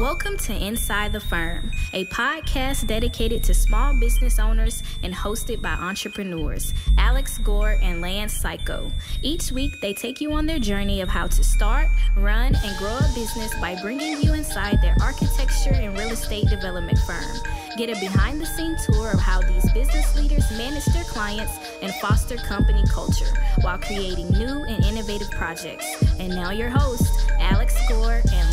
Welcome to Inside the Firm, a podcast dedicated to small business owners and hosted by entrepreneurs Alex Gore and Lance Cayko. Each week, they take you on their journey of how to start, run, and grow a business by bringing you inside their architecture and real estate development firm. Get a behind the scenes tour of how these business leaders manage their clients and foster company culture while creating new and innovative projects. And now, your hosts, Alex Gore and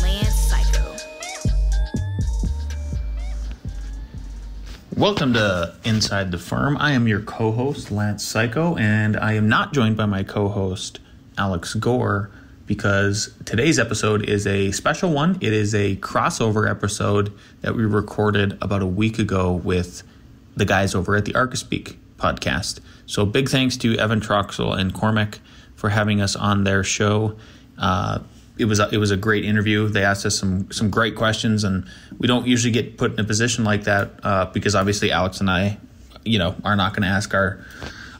Welcome to Inside the Firm. I am your co host, Lance Cayko, and I am not joined by my co host, Alex Gore, because today's episode is a special one. It is a crossover episode that we recorded about a week ago with the guys over at the Archispeak podcast. So, big thanks to Evan Troxel and Cormac for having us on their show. Uh, it was a, it was a great interview. They asked us some some great questions, and we don't usually get put in a position like that uh, because obviously Alex and I, you know, are not going to ask our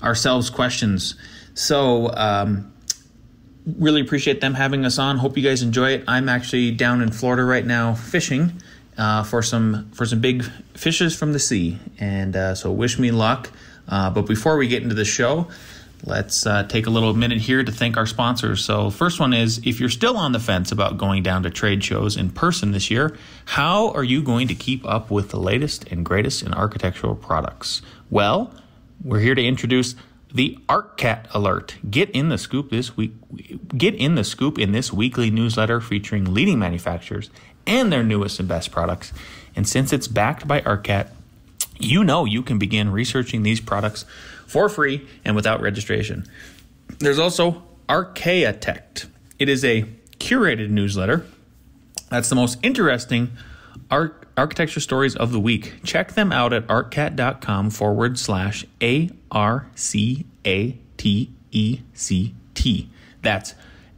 ourselves questions. So um, really appreciate them having us on. Hope you guys enjoy it. I'm actually down in Florida right now fishing uh, for some for some big fishes from the sea, and uh, so wish me luck. Uh, but before we get into the show. Let's uh, take a little minute here to thank our sponsors. So, first one is if you're still on the fence about going down to trade shows in person this year, how are you going to keep up with the latest and greatest in architectural products? Well, we're here to introduce the ARCAT Alert. Get in the scoop this week. Get in the scoop in this weekly newsletter featuring leading manufacturers and their newest and best products. And since it's backed by ARCAT, you know you can begin researching these products for free and without registration. There's also Arcatect. It is a curated newsletter that's the most interesting architecture stories of the week. Check them out at arcat.com forward slash A R C A T E C T. That's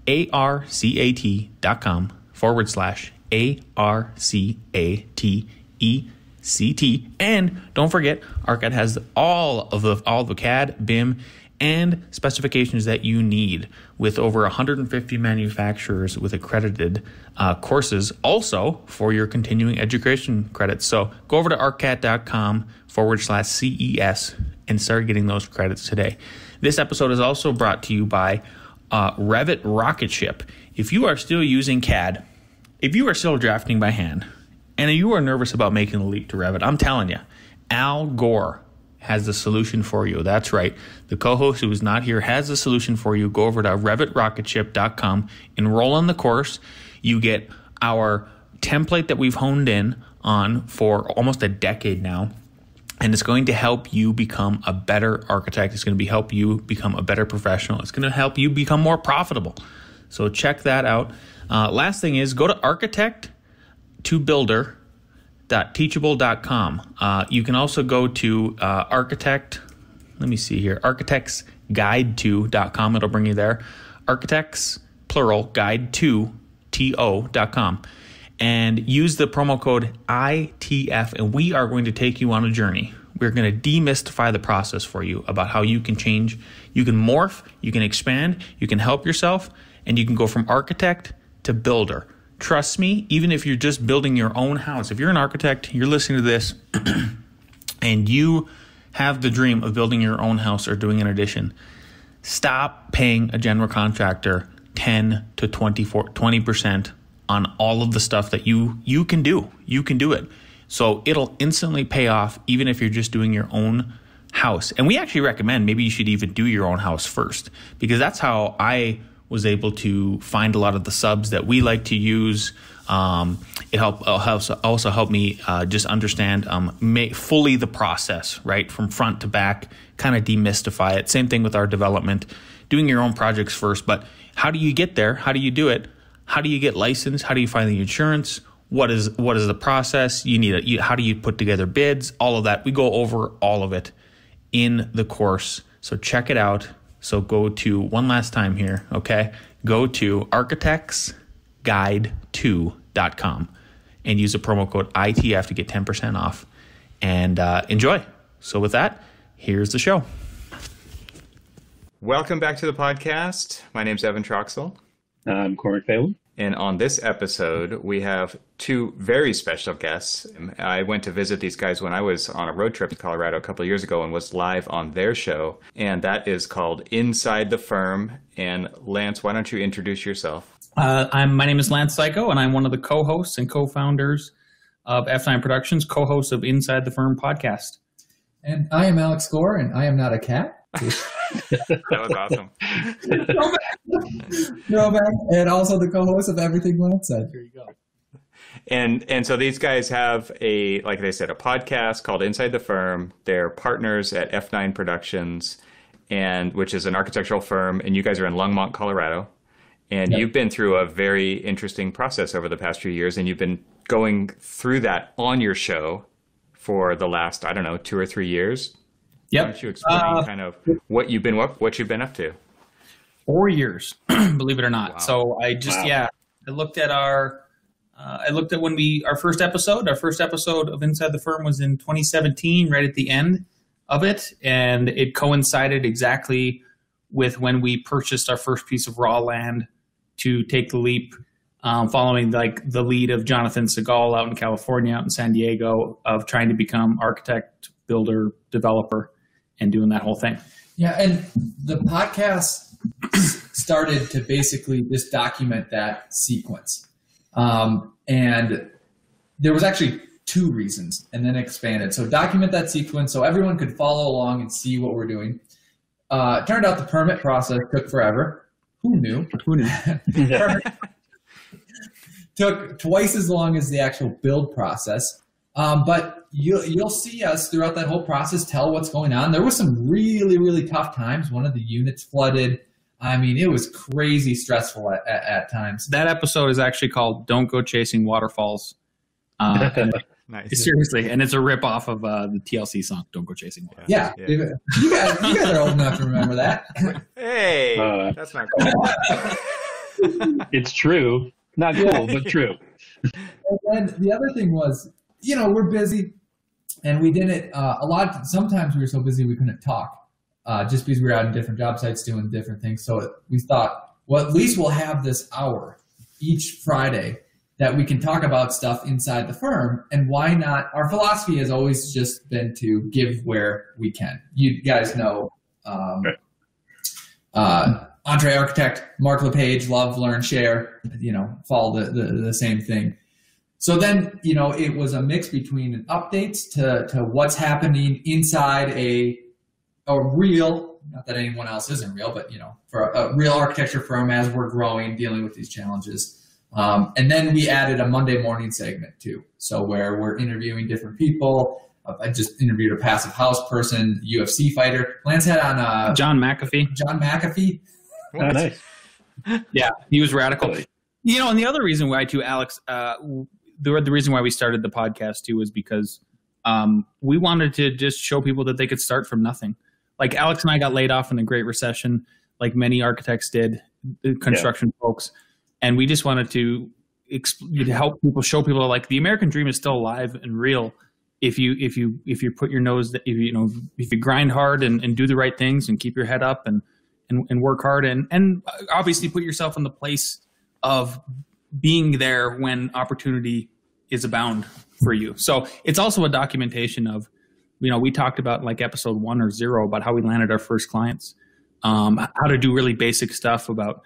A R C A T dot com forward slash A R C A T E CT. And don't forget, ARCAT has all of the all the CAD, BIM, and specifications that you need with over 150 manufacturers with accredited uh, courses also for your continuing education credits. So go over to arcat.com forward slash CES and start getting those credits today. This episode is also brought to you by uh, Revit Rocket Ship. If you are still using CAD, if you are still drafting by hand, and you are nervous about making the leap to Revit, I'm telling you, Al Gore has the solution for you. That's right. The co host who is not here has the solution for you. Go over to RevitRocketship.com, enroll in the course. You get our template that we've honed in on for almost a decade now. And it's going to help you become a better architect. It's going to be help you become a better professional. It's going to help you become more profitable. So check that out. Uh, last thing is go to architect to builder.teachable.com. Uh, you can also go to uh, architect, let me see here, architectsguide to.com. It'll bring you there. Architects, plural, guide to, to.com. And use the promo code ITF, and we are going to take you on a journey. We're going to demystify the process for you about how you can change, you can morph, you can expand, you can help yourself, and you can go from architect to builder Trust me, even if you're just building your own house, if you're an architect, you're listening to this, and you have the dream of building your own house or doing an addition, stop paying a general contractor 10 to 24, 20% on all of the stuff that you you can do. You can do it. So it'll instantly pay off even if you're just doing your own house. And we actually recommend maybe you should even do your own house first because that's how I was able to find a lot of the subs that we like to use. Um, it helped also, also helped me uh, just understand um, fully the process, right, from front to back, kind of demystify it. Same thing with our development, doing your own projects first. But how do you get there? How do you do it? How do you get licensed? How do you find the insurance? What is what is the process? You need a, you, how do you put together bids? All of that. We go over all of it in the course. So check it out. So go to one last time here, okay? Go to architectsguide2.com and use the promo code ITF to get 10% off and uh, enjoy. So, with that, here's the show. Welcome back to the podcast. My name is Evan Troxel. I'm Cormac Phelan. And on this episode, we have two very special guests. I went to visit these guys when I was on a road trip to Colorado a couple of years ago and was live on their show. And that is called Inside the Firm. And Lance, why don't you introduce yourself? Uh, I'm my name is Lance Cayko, and I'm one of the co-hosts and co-founders of F9 Productions, co-host of Inside the Firm podcast. And I am Alex Gore, and I am not a cat. that was awesome. Throwback, and also the co-host of Everything Lance said. Here you go. And and so these guys have a like they said a podcast called Inside the Firm. They're partners at F9 Productions, and which is an architectural firm. And you guys are in Longmont, Colorado. And yep. you've been through a very interesting process over the past few years, and you've been going through that on your show for the last I don't know two or three years. Yep. Why don't you explain uh, kind of what you've been what, what you've been up to? Four years, believe it or not. Wow. So I just wow. yeah, I looked at our uh, I looked at when we our first episode. Our first episode of Inside the Firm was in 2017, right at the end of it, and it coincided exactly with when we purchased our first piece of raw land to take the leap, um, following like the lead of Jonathan Segal out in California, out in San Diego, of trying to become architect, builder, developer, and doing that whole thing. Yeah, and the podcast started to basically just document that sequence. Um, and there was actually two reasons and then expanded. So document that sequence so everyone could follow along and see what we're doing. Uh, turned out the permit process took forever. Who knew? Who knew? took twice as long as the actual build process. Um, but you, you'll see us throughout that whole process tell what's going on. There was some really, really tough times. One of the units flooded. I mean, it was crazy stressful at, at, at times. That episode is actually called "Don't Go Chasing Waterfalls." Uh, nice. Seriously, and it's a rip off of uh, the TLC song "Don't Go Chasing Waterfalls." Yeah, yeah. You, guys, you guys are old enough to remember that. Hey, uh, that's not cool. it's true. Not cool, but true. And then the other thing was, you know, we're busy, and we didn't. Uh, a lot. Of, sometimes we were so busy we couldn't talk uh, just because we were out in different job sites doing different things. So we thought, well, at least we'll have this hour each Friday that we can talk about stuff inside the firm. And why not? Our philosophy has always just been to give where we can. You guys know, um, uh, Entre Architect, Mark LePage, love, learn, share, you know, follow the, the, the same thing. So then, you know, it was a mix between updates to, to what's happening inside a a real, not that anyone else isn't real, but you know, for a, a real architecture firm as we're growing, dealing with these challenges. Um, and then we added a Monday morning segment too. So where we're interviewing different people. Uh, I just interviewed a passive house person, UFC fighter. Lance had on uh, John McAfee. John McAfee. Oh, nice. yeah, he was radical. You know, and the other reason why too, Alex, uh, the the reason why we started the podcast too was because um, we wanted to just show people that they could start from nothing like Alex and I got laid off in the Great Recession, like many architects did, construction yeah. folks, and we just wanted to exp- help people, show people like the American dream is still alive and real. If you if you if you put your nose, if you, you know if you grind hard and, and do the right things and keep your head up and and, and work hard and and obviously put yourself in the place of being there when opportunity is abound for you. So it's also a documentation of you know, we talked about like episode one or zero about how we landed our first clients, um, how to do really basic stuff about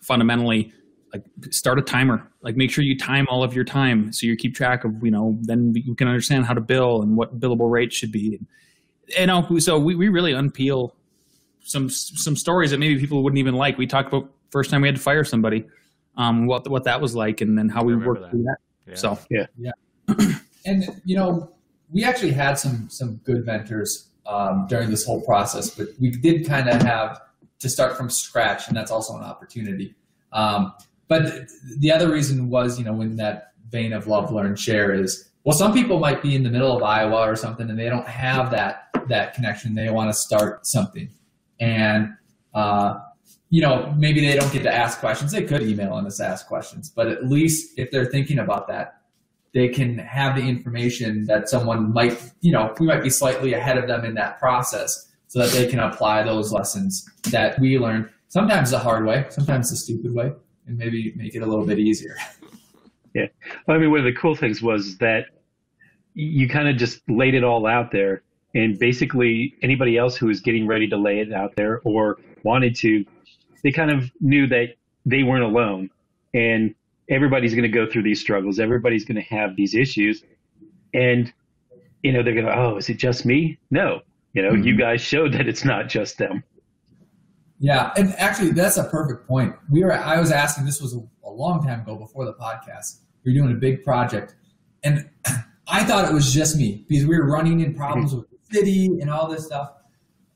fundamentally like start a timer, like make sure you time all of your time so you keep track of, you know, then you can understand how to bill and what billable rates should be. And, you know, so we, we really unpeel some, some stories that maybe people wouldn't even like. We talked about first time we had to fire somebody, um, what, what that was like and then how we worked that. through that. Yeah. So, yeah. Yeah. and, you know, we actually had some some good mentors um, during this whole process, but we did kind of have to start from scratch, and that's also an opportunity. Um, but the other reason was, you know, in that vein of love, learn, share is well, some people might be in the middle of Iowa or something, and they don't have that that connection. They want to start something, and uh, you know, maybe they don't get to ask questions. They could email and us ask questions, but at least if they're thinking about that, they can have the information that someone might, you know, we might be slightly ahead of them in that process so that they can apply those lessons that we learned sometimes the hard way, sometimes the stupid way. and maybe make it a little bit easier. Yeah. Well, I mean, one of the cool things was that you kind of just laid it all out there. And basically, anybody else who was getting ready to lay it out there or wanted to, they kind of knew that they weren't alone. And everybody's going to go through these struggles. Everybody's going to have these issues. And, you know, they're going to, oh, is it just me? No. You know, mm-hmm. you guys showed that it's not just them. Yeah. And actually, that's a perfect point. We were, I was asking, this was a, long time ago before the podcast. We were doing a big project. And I thought it was just me because we were running in problems with the city and all this stuff.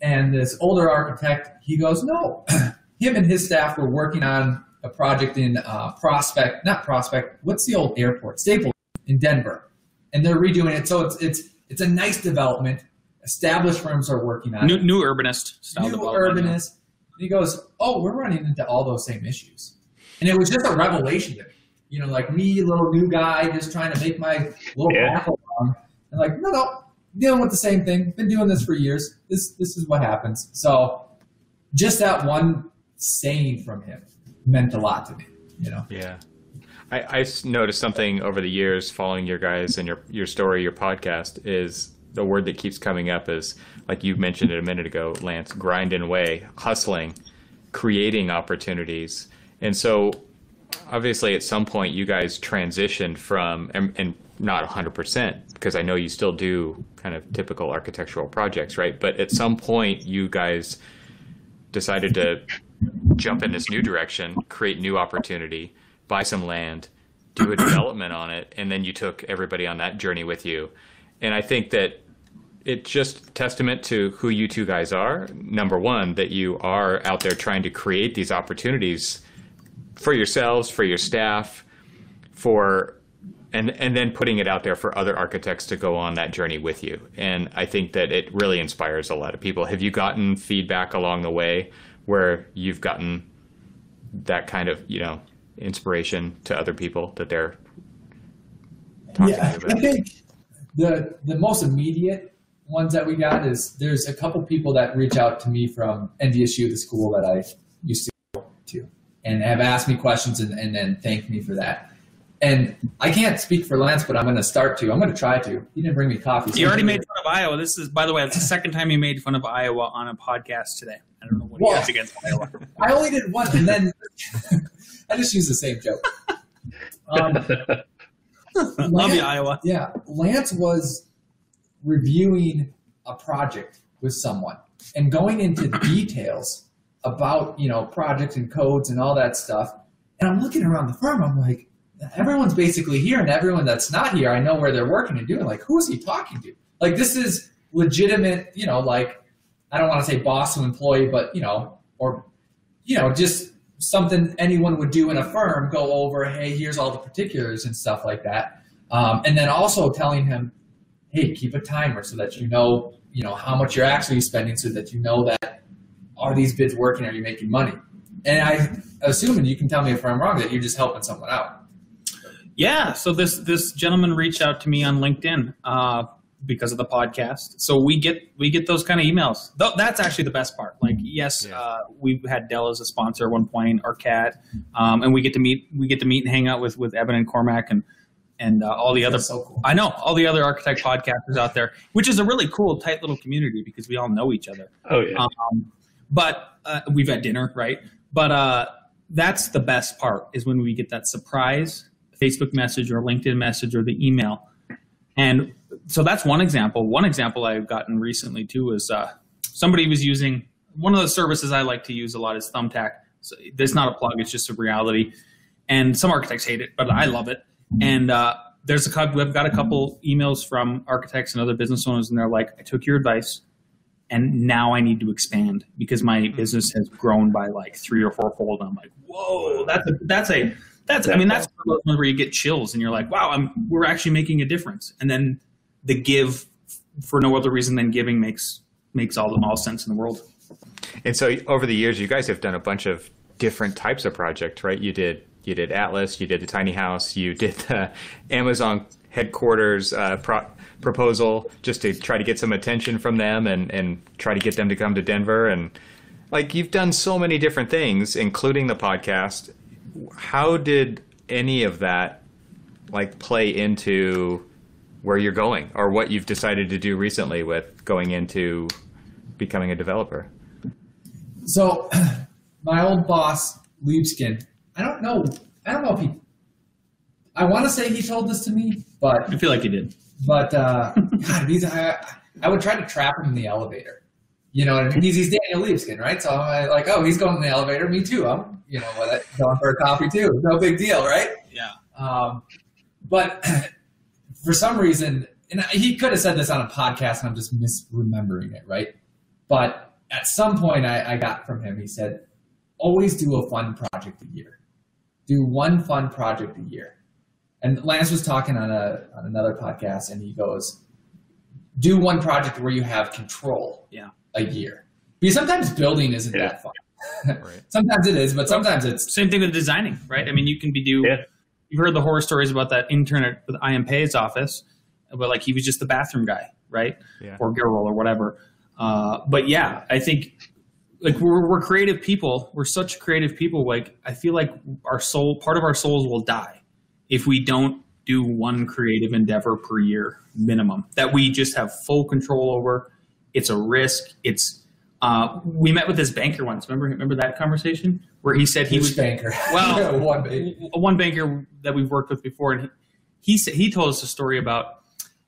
And this older architect, he goes, no, him and his staff were working on a project in uh, Prospect, not Prospect. What's the old airport? Stapleton in Denver, and they're redoing it. So it's it's it's a nice development. Established firms are working on new, it. New urbanist style. New urbanist. And he goes, "Oh, we're running into all those same issues," and it was just a revelation to me. You know, like me, little new guy, just trying to make my little yeah. path along, and like, no, no, dealing with the same thing. Been doing this for years. This this is what happens. So, just that one saying from him meant a lot to me. You know. Yeah. I, I noticed something over the years following your guys and your your story, your podcast is the word that keeps coming up is like you mentioned it a minute ago, Lance, grinding away, hustling, creating opportunities. And so obviously at some point you guys transitioned from and, and not 100% because I know you still do kind of typical architectural projects, right? But at some point you guys decided to jump in this new direction, create new opportunity, buy some land, do a development on it, and then you took everybody on that journey with you. And I think that it's just testament to who you two guys are. Number one, that you are out there trying to create these opportunities for yourselves, for your staff, for and and then putting it out there for other architects to go on that journey with you. And I think that it really inspires a lot of people. Have you gotten feedback along the way where you've gotten that kind of you know inspiration to other people that they're talking yeah, about? I think the the most immediate ones that we got is there's a couple people that reach out to me from NDSU, the school that I used to go to, and have asked me questions and, and then thanked me for that. And I can't speak for Lance, but I'm going to start to. I'm going to try to. He didn't bring me coffee. So you already made fun of Iowa. This is, by the way, it's the second time you made fun of Iowa on a podcast today. I don't know what well, he has against Iowa. I only did one, and then I just used the same joke. Um, Lance, Love you, Iowa. Yeah, Lance was reviewing a project with someone and going into details about you know projects and codes and all that stuff. And I'm looking around the firm. I'm like, everyone's basically here, and everyone that's not here, I know where they're working and doing. Like, who is he talking to? Like, this is legitimate. You know, like I don't want to say boss to employee, but you know, or you know, just something anyone would do in a firm. Go over, hey, here's all the particulars and stuff like that. Um, and then also telling him, hey, keep a timer so that you know, you know, how much you're actually spending, so that you know that are these bids working? Are you making money? And I assume, and you can tell me if I'm wrong, that you're just helping someone out. Yeah. So this this gentleman reached out to me on LinkedIn uh, because of the podcast. So we get we get those kind of emails. Th- that's actually the best part. Like, yes, yeah. uh, we had Dell as a sponsor at one point, or CAT, um, and we get to meet we get to meet and hang out with with Evan and Cormac and and uh, all the other so cool. I know all the other architect podcasters out there, which is a really cool, tight little community because we all know each other. Oh yeah. Um, but uh, we've had dinner, right? But uh, that's the best part is when we get that surprise Facebook message or LinkedIn message or the email. And so that's one example. One example I've gotten recently too is uh, somebody was using one of the services I like to use a lot is Thumbtack. So it's not a plug; it's just a reality. And some architects hate it, but I love it. And uh, there's a couple. We've got a couple emails from architects and other business owners, and they're like, "I took your advice, and now I need to expand because my business has grown by like three or four fold." And I'm like, "Whoa, that's a that's a that's I mean that's where you get chills and you're like, wow, I'm we're actually making a difference. And then the give for no other reason than giving makes makes all the all sense in the world. And so over the years, you guys have done a bunch of different types of projects, right? You did you did Atlas, you did the tiny house, you did the Amazon headquarters uh, pro- proposal just to try to get some attention from them and and try to get them to come to Denver and like you've done so many different things, including the podcast how did any of that like play into where you're going or what you've decided to do recently with going into becoming a developer? So, my old boss, Libeskind, I don't know. I don't know if he. I want to say he told this to me, but I feel like he did. but uh, God, he's, I, I would try to trap him in the elevator. You know, and he's, he's Daniel Libeskind, right? So I'm like, oh, he's going in the elevator. Me too. I'm, you know, going for a coffee too. No big deal, right? Yeah. Um, but for some reason, and he could have said this on a podcast, and I'm just misremembering it, right? But at some point, I, I got from him, he said, always do a fun project a year. Do one fun project a year. And Lance was talking on a on another podcast, and he goes, "Do one project where you have control, Yeah. A year. Because sometimes building isn't Yeah. that fun. Right. sometimes it is, but sometimes it's Same thing with designing, right? I mean, you can be do. Yeah. You've heard the horror stories about that intern at with I.M. Pei's office, but like he was just the bathroom guy, right? Yeah. Or girl or whatever. Uh, but yeah, I think like we're, we're creative people. We're such creative people. Like I feel like our soul, part of our souls will die if we don't do one creative endeavor per year minimum that we just have full control over. It's a risk. It's uh, we met with this banker once. Remember remember that conversation where he said he huge was banker. Well, one banker. one banker that we've worked with before, and he he, said, he told us a story about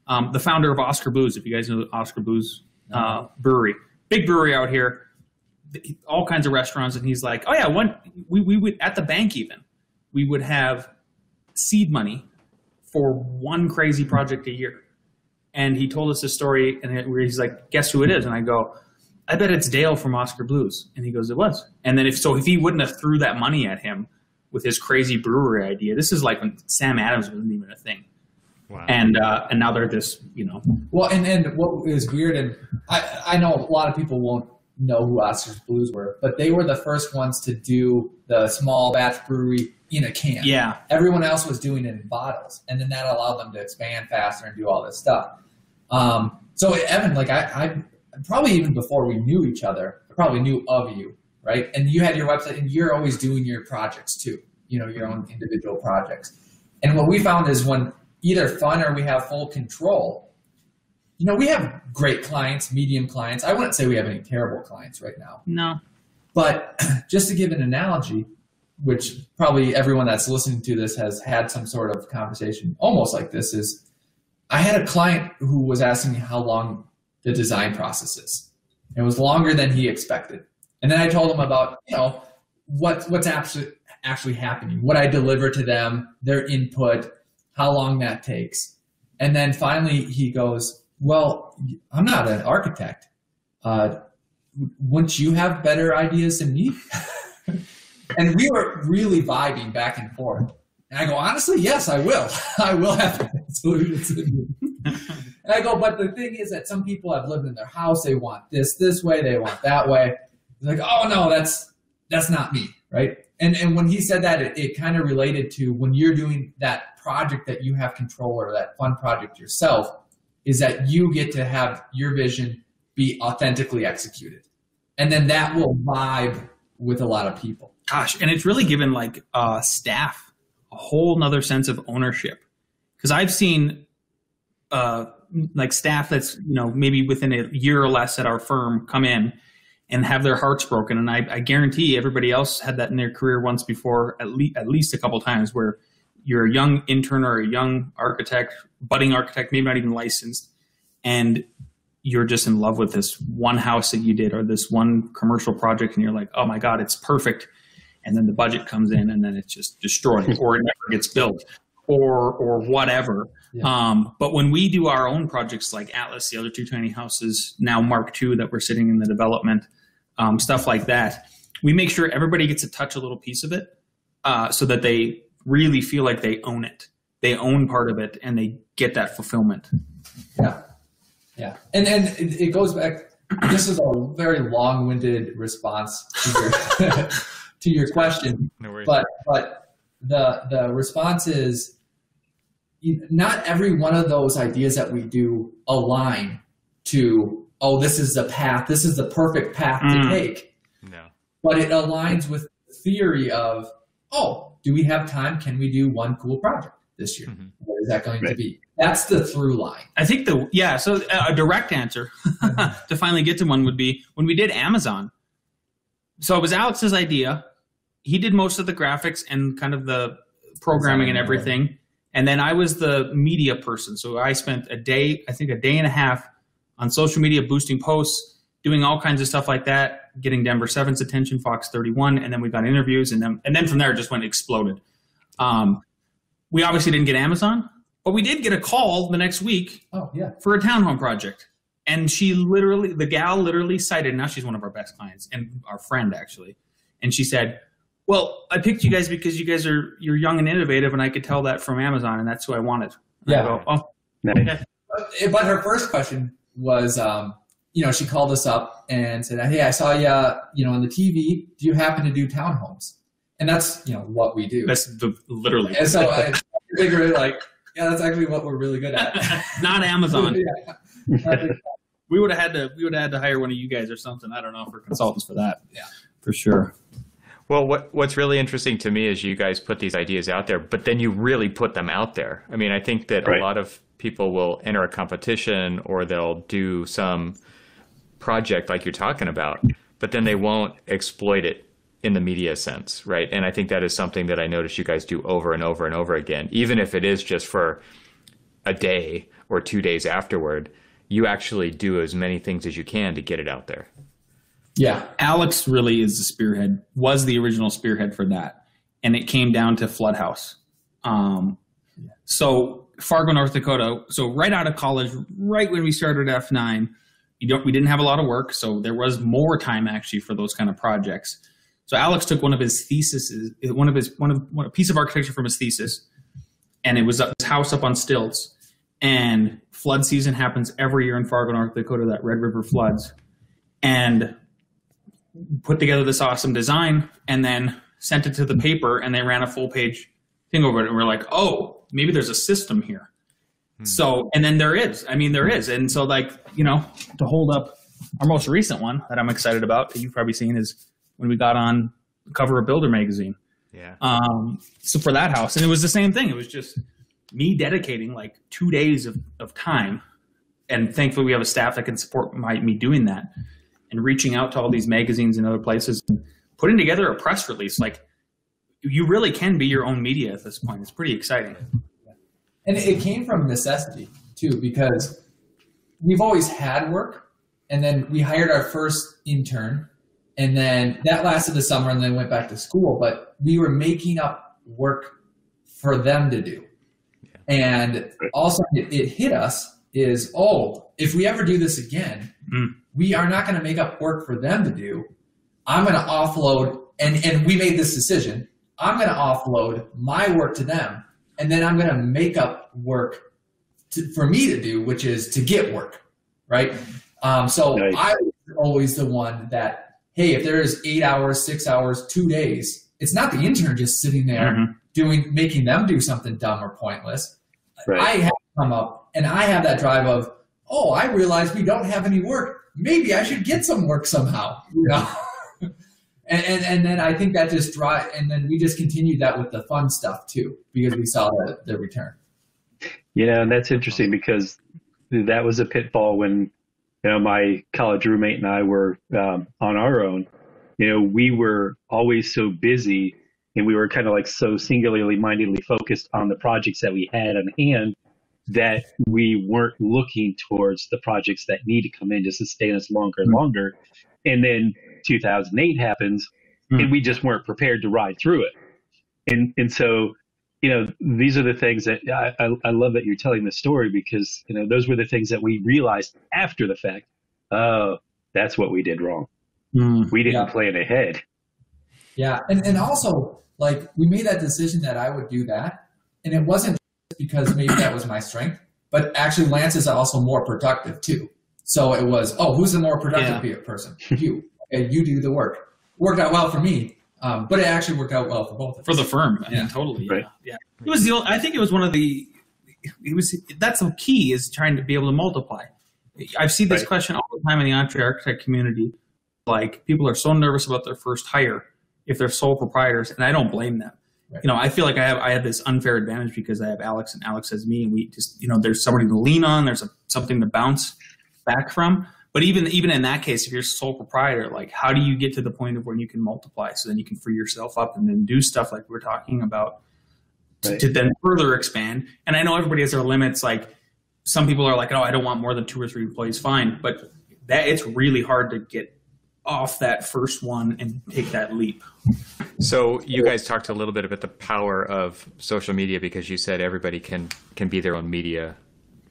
um, the founder of Oskar Blues. If you guys know Oskar Blues uh, Brewery, big brewery out here, all kinds of restaurants, and he's like, oh yeah, one we we would at the bank even we would have seed money for one crazy project a year, and he told us this story, and it, where he's like, guess who it is, and I go. I bet it's Dale from Oskar Blues. And he goes, it was. And then if so, if he wouldn't have threw that money at him with his crazy brewery idea, this is like when Sam Adams wasn't even a thing. Wow. And uh, and now they're this, you know, Well, and, and what is weird, and I, I know a lot of people won't know who Oskar's Blues were, but they were the first ones to do the small batch brewery in a can. yeah, Everyone else was doing it in bottles, and then that allowed them to expand faster and do all this stuff. Um, so Evan, like I, I probably even before we knew each other, I probably knew of you, right? And you had your website, and you're always doing your projects too. You know, your own individual projects. And what we found is when either fun or we have full control, you know, we have great clients, medium clients. I wouldn't say we have any terrible clients right now. no, But just to give an analogy, which probably everyone that's listening to this has had some sort of conversation almost like this, is I had a client who was asking me how long the design process is. It was longer than he expected. And then I told him about, you know, what what's actually actually happening, what I deliver to them, their input, how long that takes. And then finally he goes, Well, I'm not an architect. Uh, wouldn't you have better ideas than me? and we were really vibing back and forth. And I go, honestly, yes, I will. I will have solutions. and I go, but the thing is that some people have lived in their house. They want this this way. They want that way. Like, oh no, that's that's not me, right? And and when he said that, it, it kind of related to when you're doing that project that you have control or that fun project yourself, is that you get to have your vision be authentically executed, and then that will vibe with a lot of people. gosh, and it's really given like uh, staff a whole nother sense of ownership because I've seen uh, like staff that's you know maybe within a year or less at our firm come in and have their hearts broken, and I, I guarantee everybody else had that in their career once before, at least at least a couple times where you're a young intern or a young architect, budding architect, maybe not even licensed, and you're just in love with this one house that you did or this one commercial project, and you're like, oh my god, it's perfect. And then the budget comes in, and then it's just destroyed, or it never gets built, or or whatever. Yeah. Um, but when we do our own projects like Atlas, the other two tiny houses, now Mark II that we're sitting in the development, um, stuff like that, we make sure everybody gets to touch a little piece of it, uh, so that they really feel like they own it. They own part of it, and they get that fulfillment. Yeah, yeah, and and it, it goes back. This is a very long-winded response to your question, no worries. but but the the response is not every one of those ideas that we do align to oh this is the path this is the perfect path Mm. to take no. but it aligns with the theory of oh do we have time? Can we do one cool project this year? Mhm. What is that going to be? That's the through line. I think the yeah. So uh, a direct answer to finally get to one would be when we did Amazon. So it was Alex's idea. He did most of the graphics and kind of the programming and everything, and then I was the media person. So I spent a day, I think a day and a half, on social media, boosting posts, doing all kinds of stuff like that, getting Denver Seven's attention, Fox 31, and then we got interviews, and then and then from there it just went exploded. Um, we obviously didn't get Amazon, but we did get a call the next week Oh yeah. for a townhome project. And she literally, the gal literally cited, now she's one of our best clients and our friend actually. And she said, well, I picked you guys because you guys are, you're young and innovative and I could tell that from Amazon and that's who I wanted. And I Yeah. go, oh, Nice. okay. But, but her first question was, um, you know, she called us up and said, "Hey, I saw you, you know, on the TV. Do you happen to do townhomes?" And that's you know what we do. That's the, literally And so I figured, like, yeah, that's actually what we're really good at. not Amazon. Yeah. We would have had to, we would have had to hire one of you guys or something. I don't know for consultants for that. Yeah. For sure. Well, what what's really interesting to me is you guys put these ideas out there, but then you really put them out there. I mean, I think that Right. a lot of people will enter a competition or they'll do some project like you're talking about, but then they won't exploit it in the media sense, right? And I think that is something that I notice you guys do over and over and over again, even if it is just for a day or two days afterward. You actually do as many things as you can to get it out there. Yeah, Alex really is the spearhead, was the original spearhead for that. And it came down to Flood House. Um, so Fargo, North Dakota. So right out of college, right when we started F9, you don't, we didn't have a lot of work. So there was more time actually for those kind of projects. So Alex took one of his theses, one of his, one of one, a piece of architecture from his thesis, and it was a house up on stilts. And flood season happens every year in Fargo, North Dakota, that Red River floods. And put together this awesome design and then sent it to the paper and they ran a full page thing over it and we're like oh maybe there's a system here. So and then there is. I mean there is. And so like you know to hold up our most recent one that i'm excited about that you've probably seen is when we got on the cover of builder magazine. Yeah. um, so for that house, and it was the same thing. It was just me dedicating like two days of, of time, and thankfully we have a staff that can support my, me doing that, and reaching out to all these magazines and other places, and putting together a press release. Like you really can be your own media at this point. It's pretty exciting. and it came from necessity too, because we've always had work, and then we hired our first intern, and then that lasted the summer, and then went back to school. But we were making up work for them to do, and also it, it hit us is oh, if we ever do this again, Mm. We are not going to make up work for them to do. I'm going to offload, and and we made this decision. I'm going to offload my work to them, and then I'm going to make up work to, for me to do, which is to get work, right? Um, so Nice. I was always the one that, hey, if there is eight hours, six hours, two days, it's not the intern just sitting there Mhm. doing, making them do something dumb or pointless. Right. I have to come up and I have that drive of, oh, I realize we don't have any work. Maybe I should get some work somehow, you know. and, and and then I think that just drive, and then we just continued that with the fun stuff too, because we saw the the return. You know, and that's interesting because that was a pitfall when, you know, my college roommate and I were um, on our own. You know, we were always so busy and we were kind of like so singularly mindedly focused on the projects that we had on hand that we weren't looking towards the projects that need to come in to sustain us longer and longer. And then 2008 happens and we just weren't prepared to ride through it. And, and so, you know, these are the things that I, I, I love that you're telling the story because, you know, those were the things that we realized after the fact. Oh, that's what we did wrong. Mm. We didn't Yeah. plan ahead. Yeah, and and also like we made that decision that I would do that, and it wasn't because maybe that was my strength, but actually Lance is also more productive too. So it was, oh, who's the more productive pe- person? You. Okay, you do the work. Worked out well for me, um, but it actually worked out well for both of us. for the firm. I mean, Yeah. totally. Right. Yeah, yeah. It was the. only- I think it was one of the. It was that's the key is trying to be able to multiply. I've seen this Right. question all the time in the EntreArchitect community. Like people are so nervous about their first hire if they're sole proprietors, and I don't blame them. You know, I feel like I have I have this unfair advantage because I have Alex and Alex has me, and we just you know, there's somebody to lean on, there's a, something to bounce back from. But even even in that case, if you're sole proprietor, like how do you get to the point of when you can multiply so then you can free yourself up and then do stuff like we're talking about right. to, to then further expand? And I know everybody has their limits. Like some people are like, oh, I don't want more than two or three employees. Fine, but that it's really hard to get off that first one and take that leap. So you guys talked a little bit about the power of social media because you said everybody can can be their own media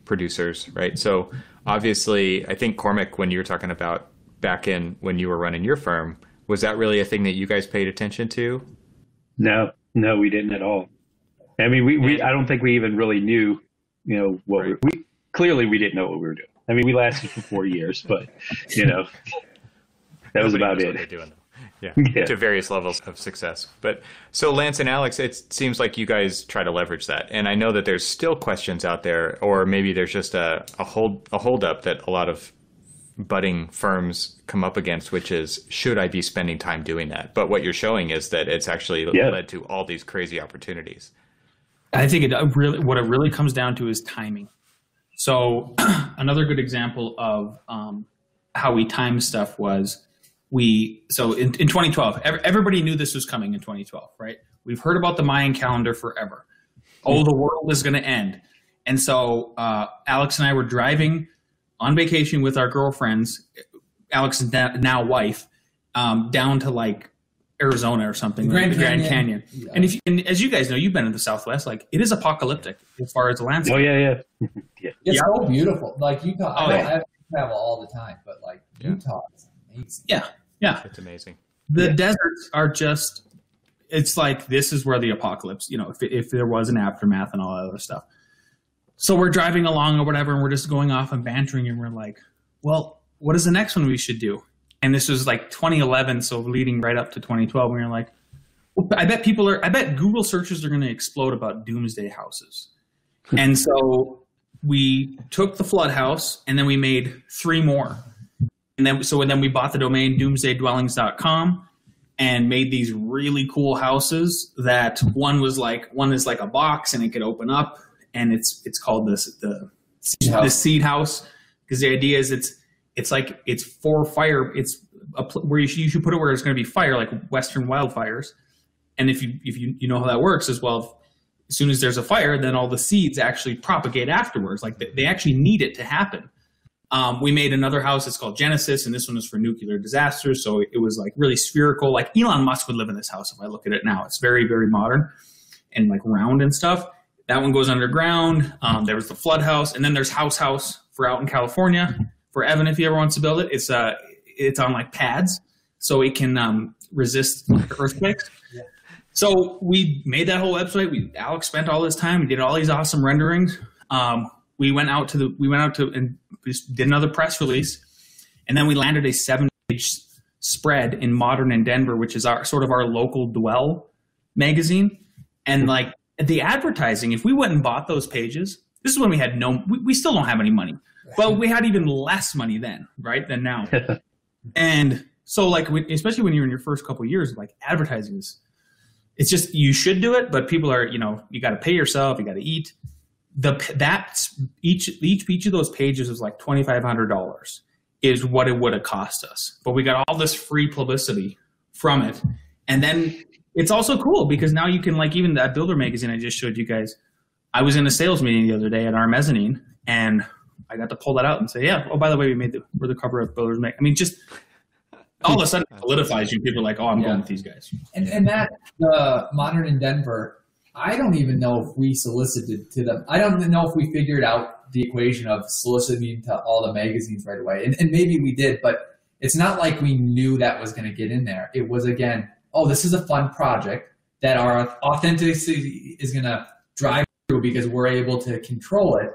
producers, right? So obviously, I think Cormac, when you were talking about back in when you were running your firm, was that really a thing that you guys paid attention to? No, no, we didn't at all. I mean, we, we I don't think we even really knew, you know, what right. we, we clearly we didn't know what we were doing. I mean, we lasted for four years, but you know, that was about it. Doing, yeah, yeah, to various levels of success. But so Lance and Alex, it seems like you guys try to leverage that, and I know that there's still questions out there, or maybe there's just a, a hold a hold up that a lot of budding firms come up against, which is should I be spending time doing that? But what you're showing is that it's actually yeah. led to all these crazy opportunities. I think it really what it really comes down to is timing. So another good example of um, how we time stuff was we so in, in 2012 everybody knew this was coming in 2012 right? We've heard about the mayan calendar forever. Oh the world is going to end. And so uh, alex and i were driving on vacation with our girlfriends alex's now wife um, down to like arizona or something the grand, like canyon. grand canyon. Yeah. and if and as you guys know you've been in the southwest like it is apocalyptic as far as the landscape. Oh yeah yeah. Yeah. It's yeah. so beautiful. Like utah oh, I, yeah. I travel all the time but like utah is amazing. Yeah yeah. It's amazing. The yeah. deserts are just, it's like this is where the apocalypse, you know, if, if there was an aftermath and all that other stuff. So we're driving along or whatever, and we're just going off and bantering, and we're like, well, what is the next one we should do? And this was like 2011, so leading right up to 2012. And We were like, well, I bet people are, I bet Google searches are going to explode about doomsday houses. and so we took the flood house and then we made three more and then so and then we bought the domain doomsdaydwellings.com and made these really cool houses that one was like one is like a box and it could open up and it's it's called this the seed the seed house. Because the idea is it's it's like it's for fire it's a, where you should, you should put it where it's going to be fire like western wildfires. And if you if you you know how that works as well as soon as there's a fire then all the seeds actually propagate afterwards. Like they, they actually need it to happen um, we made another house. It's called Genesis, and this one is for nuclear disasters. So it was like really spherical. Like Elon Musk would live in this house if I look at it now. It's very, very modern and like round and stuff. That one goes underground. Um, there was the flood house, and then there's House House for out in California for Evan if he ever wants to build it. It's uh, it's on like pads, so it can um, resist earthquakes. Yeah. So we made that whole website. We Alex spent all this time. We did all these awesome renderings. Um, we went out to the we went out to and did another press release, and then we landed a seven page spread in Modern in Denver, which is our sort of our local dwell magazine, and like the advertising. If we went and bought those pages, this is when we had no. We, we still don't have any money, but we had even less money then, right? Than now, and so like especially when you're in your first couple years, like advertising is. It's just you should do it, but people are you know you got to pay yourself, you got to eat the that each each each of those pages was like twenty five hundred dollars is what it would have cost us. But we got all this free publicity from it, and then it's also cool because now you can like even that builder magazine I just showed you guys. I was in a sales meeting the other day at our mezzanine, and I got to pull that out and say, yeah. Oh, by the way, we made the we're the cover of Builders Mag. I mean, just all of a sudden it solidifies you. People are like, oh, I'm yeah. going with these guys. And and that the modern in Denver I don't even know if we solicited to them. I don't know if we figured out the equation of soliciting to all the magazines right away. And, and maybe we did, but it's not like we knew that was going to get in there. It was, again, oh, this is a fun project that our authenticity is going to drive through because we're able to control it.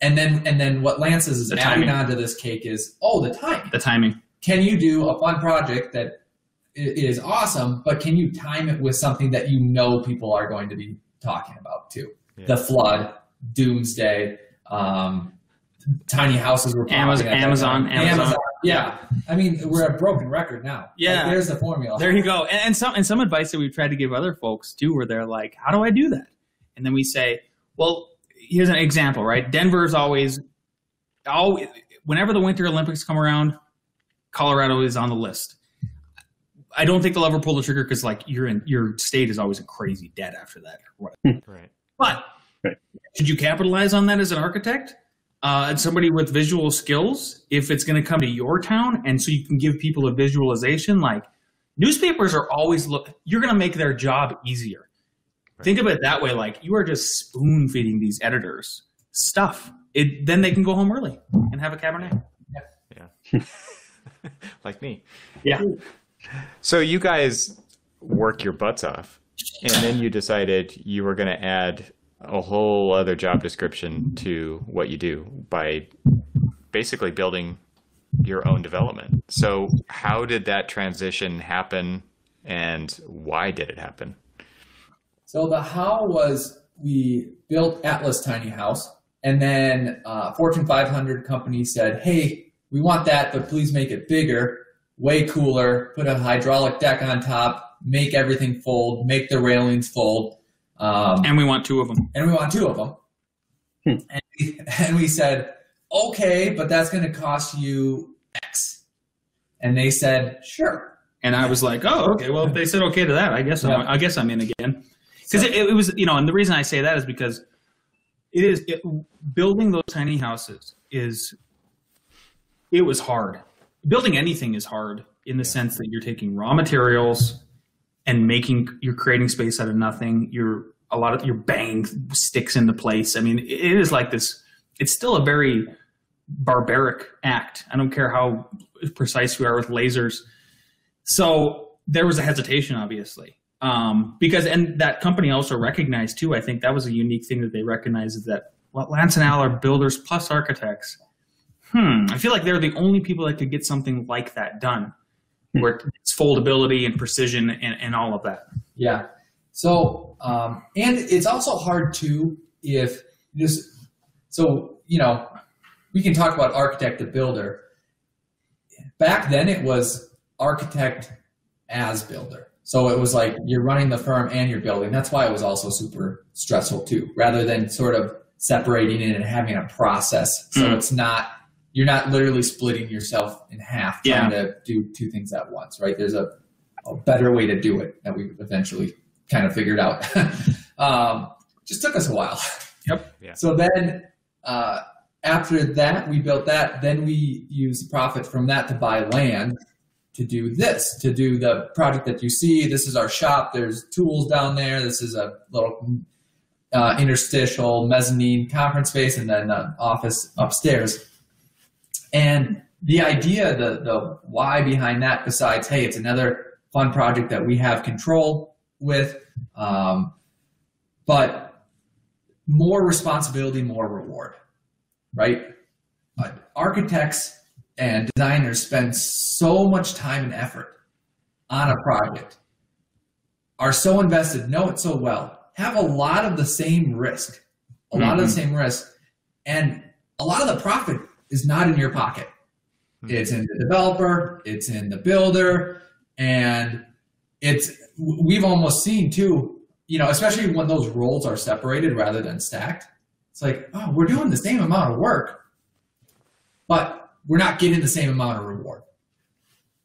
And then, and then what Lance is, is adding onto this cake is, oh, the timing. The timing. Can you do a fun project that is awesome, but can you time it with something that you know people are going to be talking about too? Yeah. The flood, doomsday, um, tiny houses were popping Amazon, Amazon. Amazon. Yeah, I mean we're a broken record now. Yeah. Like, there's the formula. There you go. And, and some and some advice that we've tried to give other folks too, where they're like, "How do I do that?" And then we say, "Well, here's an example, right? Denver is always, always, whenever the Winter Olympics come around, Colorado is on the list. I don't think they'll ever pull the trigger because like you're in your state is always a crazy debt after that. Right. But Right. should you capitalize on that as an architect? Uh, and somebody with visual skills, if it's going to come to your town, and so you can give people a visualization, like newspapers are always look. You're going to make their job easier. Think of it that way. Like you are just spoon feeding these editors stuff. It then they can go home early and have a cabernet. Yeah. like me. Yeah. So you guys work your butts off, and then you decided you were going to add a whole other job description to what you do by basically building your own development. So how did that transition happen, and why did it happen? So the how was we built Atlas Tiny House, and then uh, Fortune 500 company said, "Hey, we want that, but please make it bigger, way cooler. Put a hydraulic deck on top, make everything fold, make the railings fold, um, And we want two of them. and we want two of them." And, we, and we said, "Okay, but that's going to cost you X." And they said, "Sure." And I was like, oh, okay. Well, if they said okay to that, I guess I'm, I guess I'm in again. Because it, it was, you know, and the reason I say that is because it is it, building those tiny houses is it was hard. Building anything is hard in the sense that you're taking raw materials and making you're creating space out of nothing. You're a lot of you're banging sticks into place. I mean, it is like this. It's still a very barbaric act. I don't care how precise we are with lasers. So there was a hesitation, obviously, um, because and that company also recognized too. I think that was a unique thing that they recognized is that well, Lance and Al are builders plus architects. Hmm, I feel like they're the only people that could get something like that done, where it's foldability and precision and, and all of that. Yeah. So, um, and it's also hard too if just so you know, we can talk about architect to builder. Back then, it was architect as builder. So it was like you're running the firm and you're building. That's why it was also super stressful too, rather than sort of separating it and having a process. So Mm. it's not you're not literally splitting yourself in half trying to do two things at once, right? There's a, a better way to do it that we eventually kind of figured out. um, just took us a while. Yep. Yeah. So then uh, after that, we built that. Then we used profit from that to buy land to do this, to do the project that you see. This is our shop. There's tools down there. This is a little uh, interstitial mezzanine conference space, and then an office upstairs. And the idea, the the why behind that, besides hey, it's another fun project that we have control with, um, but more responsibility, more reward, right? But architects and designers spend so much time and effort on a project, are so invested, know it so well, have a lot of the same risk, a lot of the same risk, and a lot of the profit is not in your pocket. It's in the developer, it's in the builder, and it's we've almost seen too, you know, especially when those roles are separated rather than stacked. It's like, oh, we're doing the same amount of work, but we're not getting the same amount of reward.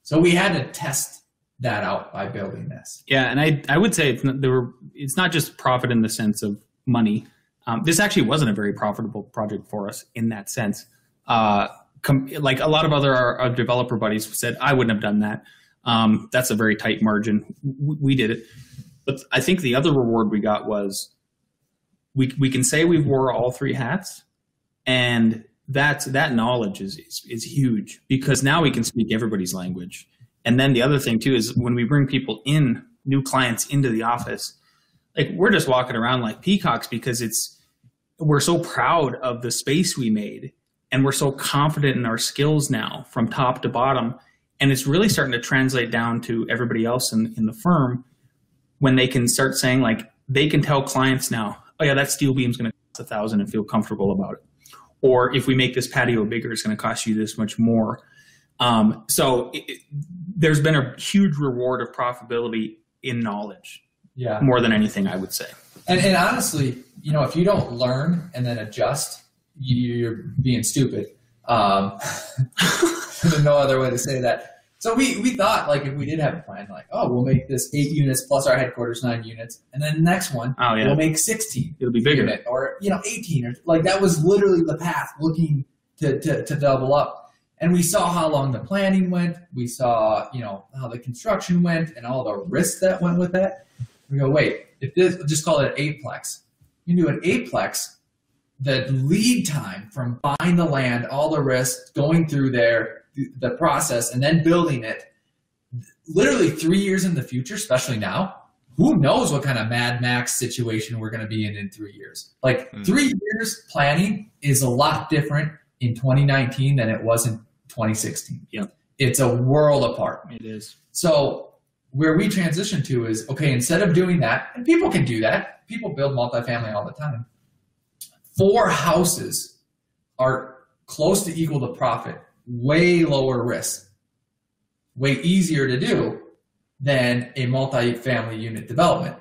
So we had to test that out by building this. Yeah, and I I would say it's not, there were it's not just profit in the sense of money. Um, this actually wasn't a very profitable project for us in that sense. Uh, com- like a lot of other our, our developer buddies said, I wouldn't have done that. Um, that's a very tight margin. W- we did it, but I think the other reward we got was we we can say we wore all three hats, and that that knowledge is, is is huge because now we can speak everybody's language. And then the other thing too is when we bring people in, new clients into the office, like we're just walking around like peacocks because it's we're so proud of the space we made and we're so confident in our skills now from top to bottom. And it's really starting to translate down to everybody else in, in the firm when they can start saying like they can tell clients now, oh yeah, that steel beam's gonna cost a thousand and feel comfortable about it. or if we make this patio bigger, it's going to cost you this much more. Um, so it, it, there's been a huge reward of profitability in knowledge, Yeah. more than anything, I would say. And, and honestly, you know, if you don't learn and then adjust, you're being stupid. Um, there's no other way to say that. So we, we thought like if we did have a plan, like, oh, we'll make this eight units plus our headquarters nine units, and then the next one Oh yeah, we'll make sixteen it'll be bigger. unit or you know eighteen or like that was literally the path looking to, to, to double up. And we saw how long the planning went. We saw you know how the construction went and all the risks that went with that. We go wait if this just call it an eightplex. You do an eightplex, the lead time from buying the land, all the risks, going through there, the- the process, and then building it, literally three years in the future, especially now, who knows what kind of Mad Max situation we're going to be in in three years. Like Mm. three years planning is a lot different in 2019 than it was in 2016. Yep. It's a world apart. It is. So where we transition to is okay, instead of doing that, and people can do that, people build multifamily all the time. Four houses are close to equal to profit, way lower risk, way easier to do than a multi-family unit development.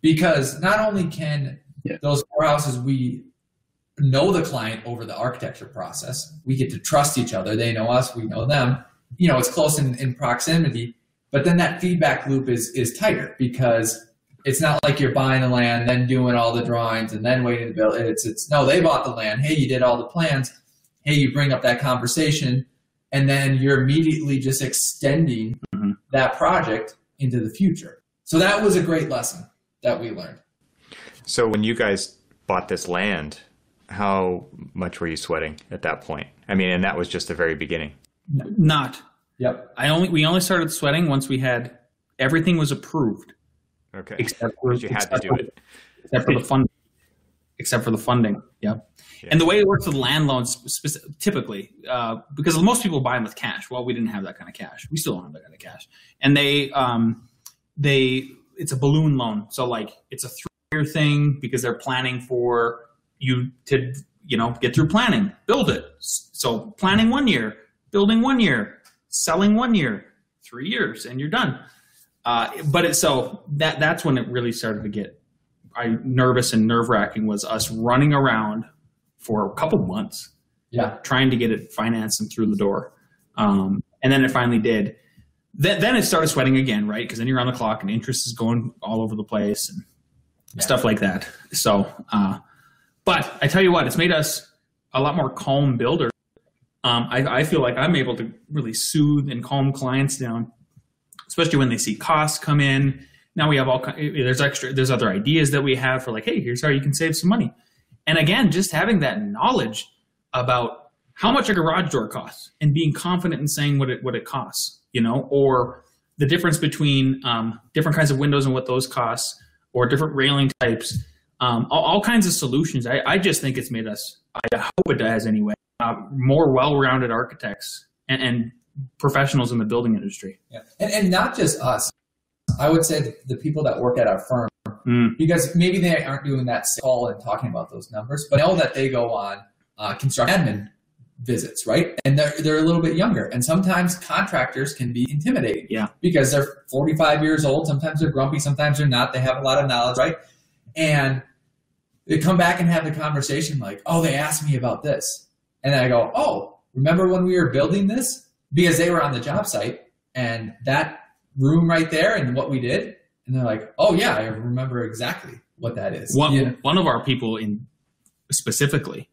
Because not only can Yeah. those four houses we know the client over the architecture process, we get to trust each other, they know us, we know them. You know, it's close in, in proximity, but then that feedback loop is is tighter because it's not like you're buying the land, then doing all the drawings, and then waiting to build. It's it's no, they bought the land. Hey, you did all the plans. Hey, you bring up that conversation, and then you're immediately just extending Mhm. that project into the future. So that was a great lesson that we learned. So when you guys bought this land, how much were you sweating at that point? I mean, and that was just the very beginning. Not. Yep. I only we only started sweating once we had everything was approved Okay. except for you had to do for- it. except for the fund, except for the funding. Yeah. Yeah. And the way it works with land loans, typically, uh, because most people buy them with cash. Well, we didn't have that kind of cash. We still don't have that kind of cash. And they, um, they, it's a balloon loan. So like, it's a three-year thing because they're planning for you to, you know, get through planning, build it. So planning one year, building one year, selling one year, three years, and you're done. Uh, but it, so that that's when it really started to get I nervous and nerve wracking was us running around for a couple months Yeah. trying to get it financed and through the door. Um, and then it finally did. Then, then it started sweating again, right? Because then you're on the clock and interest is going all over the place and Yeah. stuff like that. So, uh, but I tell you what, it's made us a lot more calm builders. Um, I, I feel like I'm able to really soothe and calm clients down, especially when they see costs come in. Now we have all ki- there's extra there's other ideas that we have for like, hey, here's how you can save some money. And again, just having that knowledge about how much a garage door costs and being confident in saying what it what it costs, you know, or the difference between um, different kinds of windows and what those cost, or different railing types, um, all, all kinds of solutions. I, I just think it's made us. I hope it does anyway. Uh, more well-rounded architects and, and professionals in the building industry. Yeah. And, and not just us. I would say the, people that work at our firm, Mm. because maybe they aren't doing that call and talking about those numbers, but know that they go on uh, construction admin visits, right? And they're, they're a little bit younger. And sometimes contractors can be intimidating. Yeah. Because they're 45 years old. Sometimes they're grumpy. Sometimes they're not. They have a lot of knowledge, right? And they come back and have the conversation like, oh, they asked me about this. And I go, oh, remember when we were building this? Because they were on the job site and that room right there and what we did. And they're like, oh, yeah, I remember exactly what that is. One one of our people in specifically,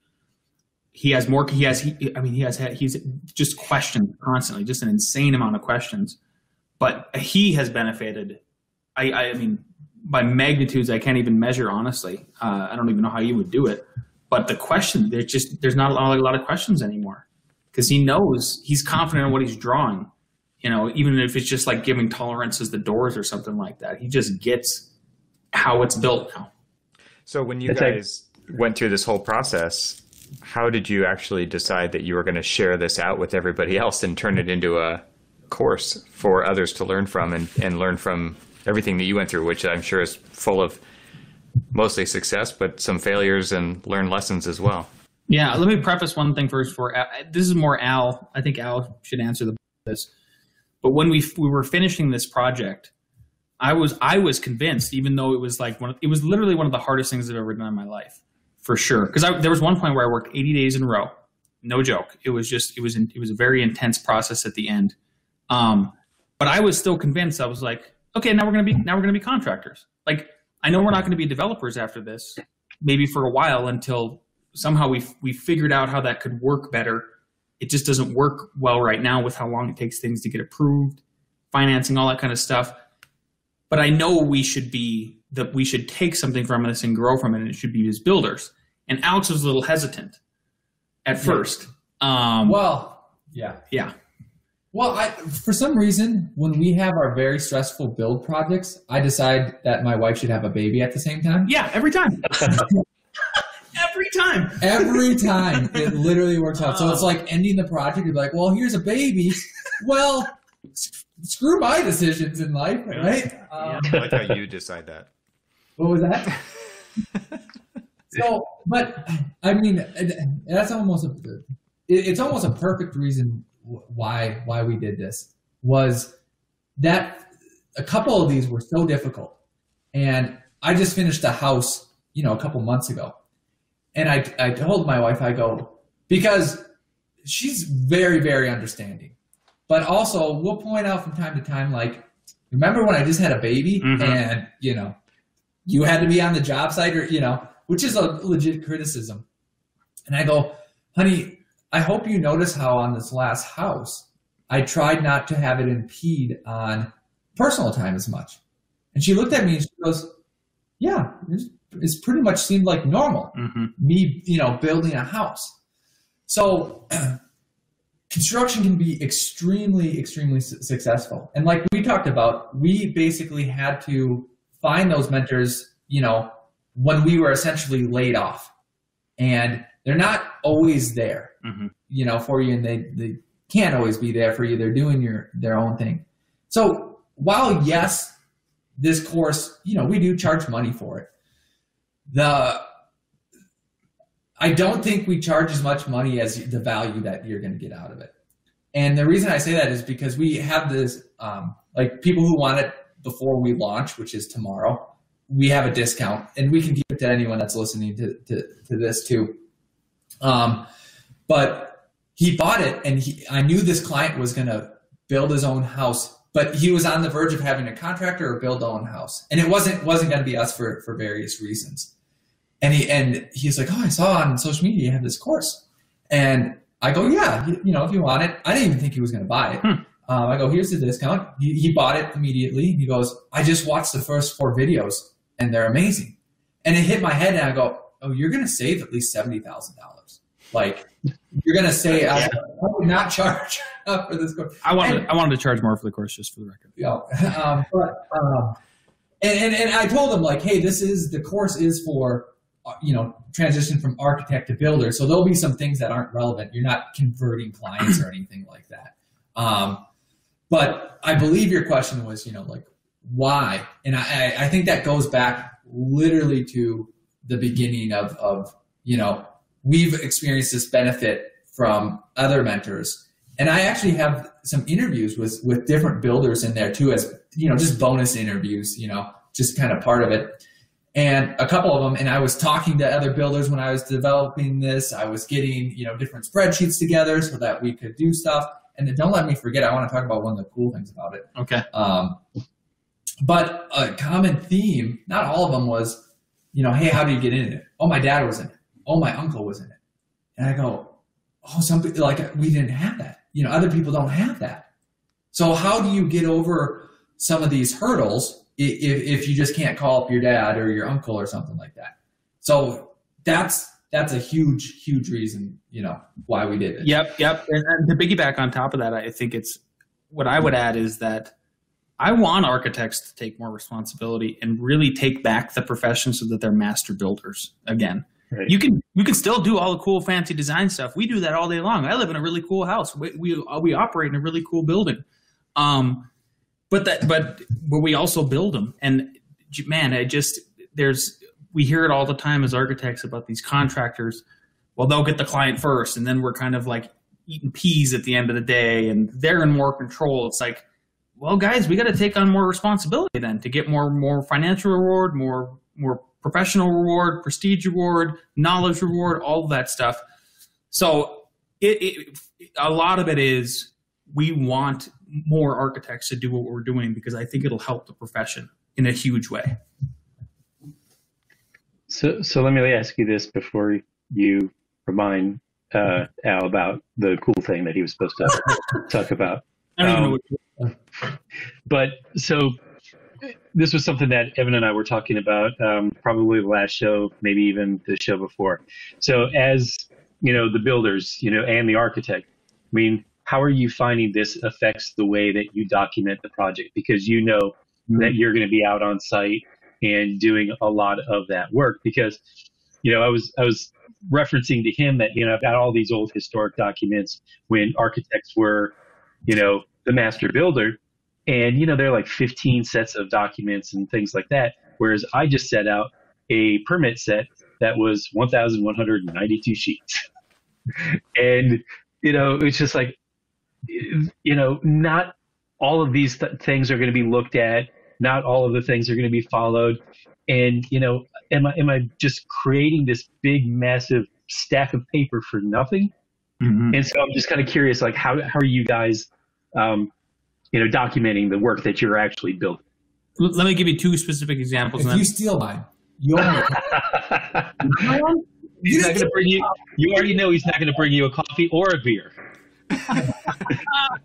he has more. He has. He, I mean, he has. had He's just questions constantly, just an insane amount of questions. But he has benefited. I. I mean, by magnitudes I can't even measure. Honestly, uh, I don't even know how you would do it. But the question, there's just there's not a lot, a lot of questions anymore because he knows he's confident in what he's drawing. You know, even if it's just like giving tolerances the doors or something like that, he just gets how it's built now. So when you It's like- guys went through this whole process, how did you actually decide that you were going to share this out with everybody else and turn it into a course for others to learn from and, and learn from everything that you went through, which I'm sure is full of mostly success, but some failures and learn lessons as well. Yeah, let me preface one thing first. For this is more Al. I think Al should answer the this. But when we we were finishing this project, I was I was convinced, even though it was like one, of, it was literally one of the hardest things I've ever done in my life, for sure. Because there was one point where I worked 80 days in a row, no joke. It was just it was it was a very intense process at the end. Um, but I was still convinced. I was like, okay, now we're gonna be now we're gonna be contractors. Like I know we're not gonna be developers after this, maybe for a while until somehow we we figured out how that could work better. It just doesn't work well right now with how long it takes things to get approved, financing, all that kind of stuff. But I know we should be that we should take something from this and grow from it, and it should be as builders. And Alex was a little hesitant at first. Um, well, yeah, yeah. Well, I, for some reason, when we have our very stressful build projects, I decide that my wife should have a baby at the same time. Yeah, every time. every time. Every time. It literally works out. So it's like ending the project. You're like, well, here's a baby. Well, screw my decisions in life, right? Um, I like how you decide that. What was that? so, but I mean, that's almost a, it's almost a perfect reason why why we did this was that a couple of these were so difficult, and I just finished a house, you know, a couple months ago, and I I told my wife I go because she's very very understanding, but also we'll point out from time to time like remember when I just had a baby mm-hmm. and you know you had to be on the job site or you know which is a legit criticism, and I go honey I hope you notice how on this last house, I tried not to have it impede on personal time as much. And she looked at me and she goes, Yeah, it's, pretty much seemed like normal. Mm-hmm. Me, you know, building a house. So construction can be extremely, extremely su- successful. And like we talked about, we basically had to find those mentors, you know, when we were essentially laid off. And they're not always there, mm-hmm. you know, for you, and they they can't always be there for you. They're doing your their own thing. So while yes, this course, you know, we do charge money for it. The I don't think we charge as much money as the value that you're going to get out of it. And the reason I say that is because we have this, um, like people who want it before we launch, which is tomorrow, we have a discount and we can give it to anyone that's listening to, to, to this too. Um, but he bought it, and he, I knew this client was going to build his own house, but he was on the verge of having a contractor or build their own house, and it wasn't wasn't going to be us for for various reasons. And he and he's like, "Oh, I saw on social media you have this course," and I go, "Yeah, you, you know, if you want it." I didn't even think he was going to buy it. Hmm. Um, I go, "Here's the discount." He, he bought it immediately. He goes, "I just watched the first four videos, and they're amazing." And it hit my head, and I go, "Oh, you're going to save at least seventy thousand dollars." Like you're gonna say yeah. I, would not charge for this course. I wanted and, I wanted to charge more for the course just for the record. Yeah, um, but um, and, and and I told him like, hey, this is the course is for you know transition from architect to builder. So there'll be some things that aren't relevant. You're not converting clients or anything like that. Um, but I believe your question was, you know, like why? And I, I think that goes back literally to the beginning of, of you know we've experienced this benefit from other mentors. And I actually have some interviews with with different builders in there too, as you know, just bonus interviews, you know, just kind of part of it. And a couple of them, and I was talking to other builders when I was developing this. I was getting, you know, different spreadsheets together so that we could do stuff. And then don't let me forget, I want to talk about one of the cool things about it. Okay. Um, but a common theme, not all of them was, you know, hey, how do you get in it? Oh, my dad was in it oh, my uncle was in it. And I go, oh, something like we didn't have that. You know, other people don't have that. So how do you get over some of these hurdles if, if you just can't call up your dad or your uncle or something like that? So that's that's a huge, huge reason, you know, why we did it. Yep, yep. And, and to piggyback on top of that, I think it's what I would add is that I want architects to take more responsibility and really take back the profession so that they're master builders again. Right. You can you can still do all the cool fancy design stuff. We do that all day long. I live in a really cool house. We we, we operate in a really cool building. Um, but that but but we also build them. And man, I just there's we hear it all the time as architects about these contractors. well, they'll get the client first, and then we're kind of like eating peas at the end of the day, and they're in more control. It's like, well, guys, we got to take on more responsibility then to get more more financial reward, more more professional reward, prestige reward, knowledge reward, all of that stuff. So it, it, a lot of it is we want more architects to do what we're doing because I think it'll help the profession in a huge way. So, so let me ask you this before you remind uh, Al about the cool thing that he was supposed to talk about. I don't even know Um, what But so this was something that Evan and I were talking about, um, probably the last show, maybe even the show before. So as you know, the builders, you know, and the architect. I mean, how are you finding this affects the way that you document the project? Because you know that you're going to be out on site and doing a lot of that work. Because you know, I was I was referencing to him that you know I've got all these old historic documents when architects were, you know, the master builder, and you know there are like 15 sets of documents and things like that. Whereas I just set out a permit set that was 1,192 sheets, and you know it's just like, you know, not all of these th- things are going to be looked at. Not all of the things are going to be followed, and you know, am I am I just creating this big massive stack of paper for nothing? Mhm. And so I'm just kind of curious, like how how are you guys, um, you know, documenting the work that you're actually building? Let me give you two specific examples. If you steal mine, you own he's not going to bring you. You already know he's not going to bring you a coffee or a beer.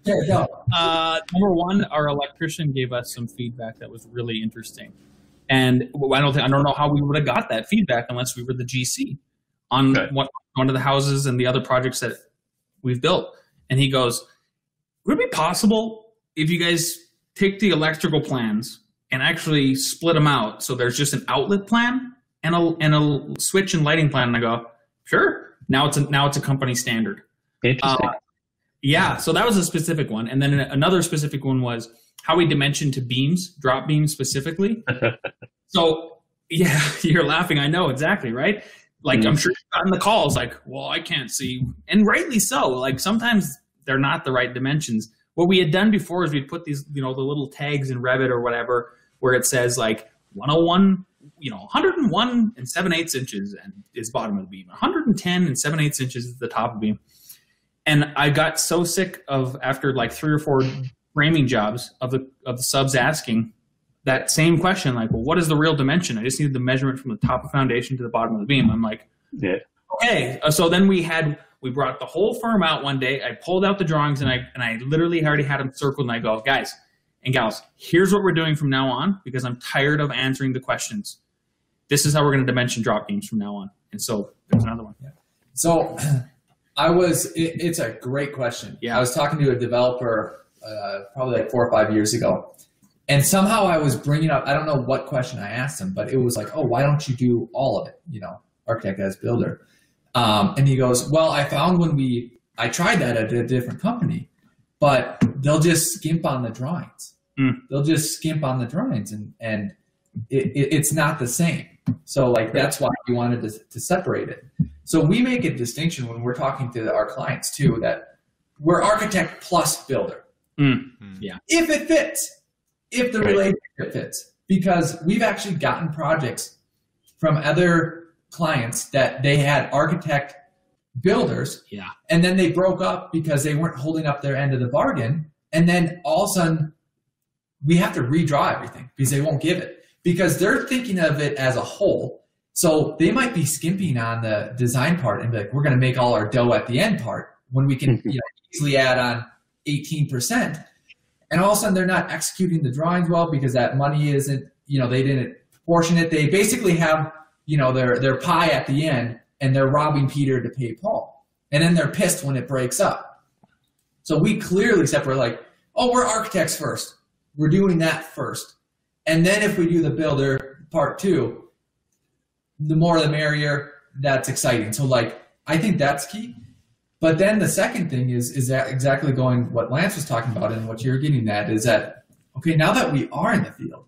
Here, go. Uh, number one, our electrician gave us some feedback that was really interesting, and I don't think I don't know how we would have got that feedback unless we were the GC on Okay. one, one of the houses and the other projects that we've built. And he goes, "Would it be possible if you guys take the electrical plans and actually split them out so there's just an outlet plan and a and a switch and lighting plan?" And I go, "Sure." Now it's a now it's a company standard. Interesting. Uh, yeah, so that was a specific one, and then another specific one was how we dimension to beams, drop beams specifically. so yeah, you're laughing. I know exactly, right? Like I'm mm. sure you've gotten the calls, like, well, I can't see, and rightly so. Like sometimes they're not the right dimensions. What we had done before is we'd put these, you know, the little tags in Revit or whatever, where it says like 101, you know, 101 and 7 eighths inches and is bottom of the beam, 110 and 7 eighths inches is the top of the beam. And I got so sick of after like three or four framing jobs of the of the subs asking that same question, like, well, what is the real dimension? I just needed the measurement from the top of foundation to the bottom of the beam. I'm like, yeah. okay. Uh, So then we had we brought the whole firm out one day. I pulled out the drawings and I and I literally already had them circled. And I go, guys and gals, here's what we're doing from now on because I'm tired of answering the questions. This is how we're going to dimension drop beams from now on. And so there's another one. yeah So I was, it, it's a great question. Yeah. I was talking to a developer uh, probably like four or five years ago. And somehow I was bringing up, I don't know what question I asked him, but it was like, oh, why don't you do all of it? You know, architect as builder. Um, and he goes, well, I found when we, I tried that at a different company, but they'll just skimp on the drawings. Mm. They'll just skimp on the drawings and, and it, it, it's not the same. So like, that's why we wanted to, to separate it. So we make a distinction when we're talking to our clients too that we're architect plus builder. Mm. If it fits, if the Right. relationship fits, because we've actually gotten projects from other clients that they had architect builders Yeah. and then they broke up because they weren't holding up their end of the bargain and then all of a sudden we have to redraw everything because they won't give it because they're thinking of it as a whole so they might be skimping on the design part and be like we're going to make all our dough at the end part when we can you know, easily add on 18% and all of a sudden they're not executing the drawings well because that money isn't you know they didn't portion it. They basically have you know their their pie at the end and they're robbing peter to pay paul. And then they're pissed when it breaks up. So we clearly separate like oh we're architects first. We're doing that first. And then if we do the builder part two the more the merrier that's exciting so like i think that's key but then the second thing is is that exactly going what Lance was talking about and what you're getting at is that okay, now that we are in the field,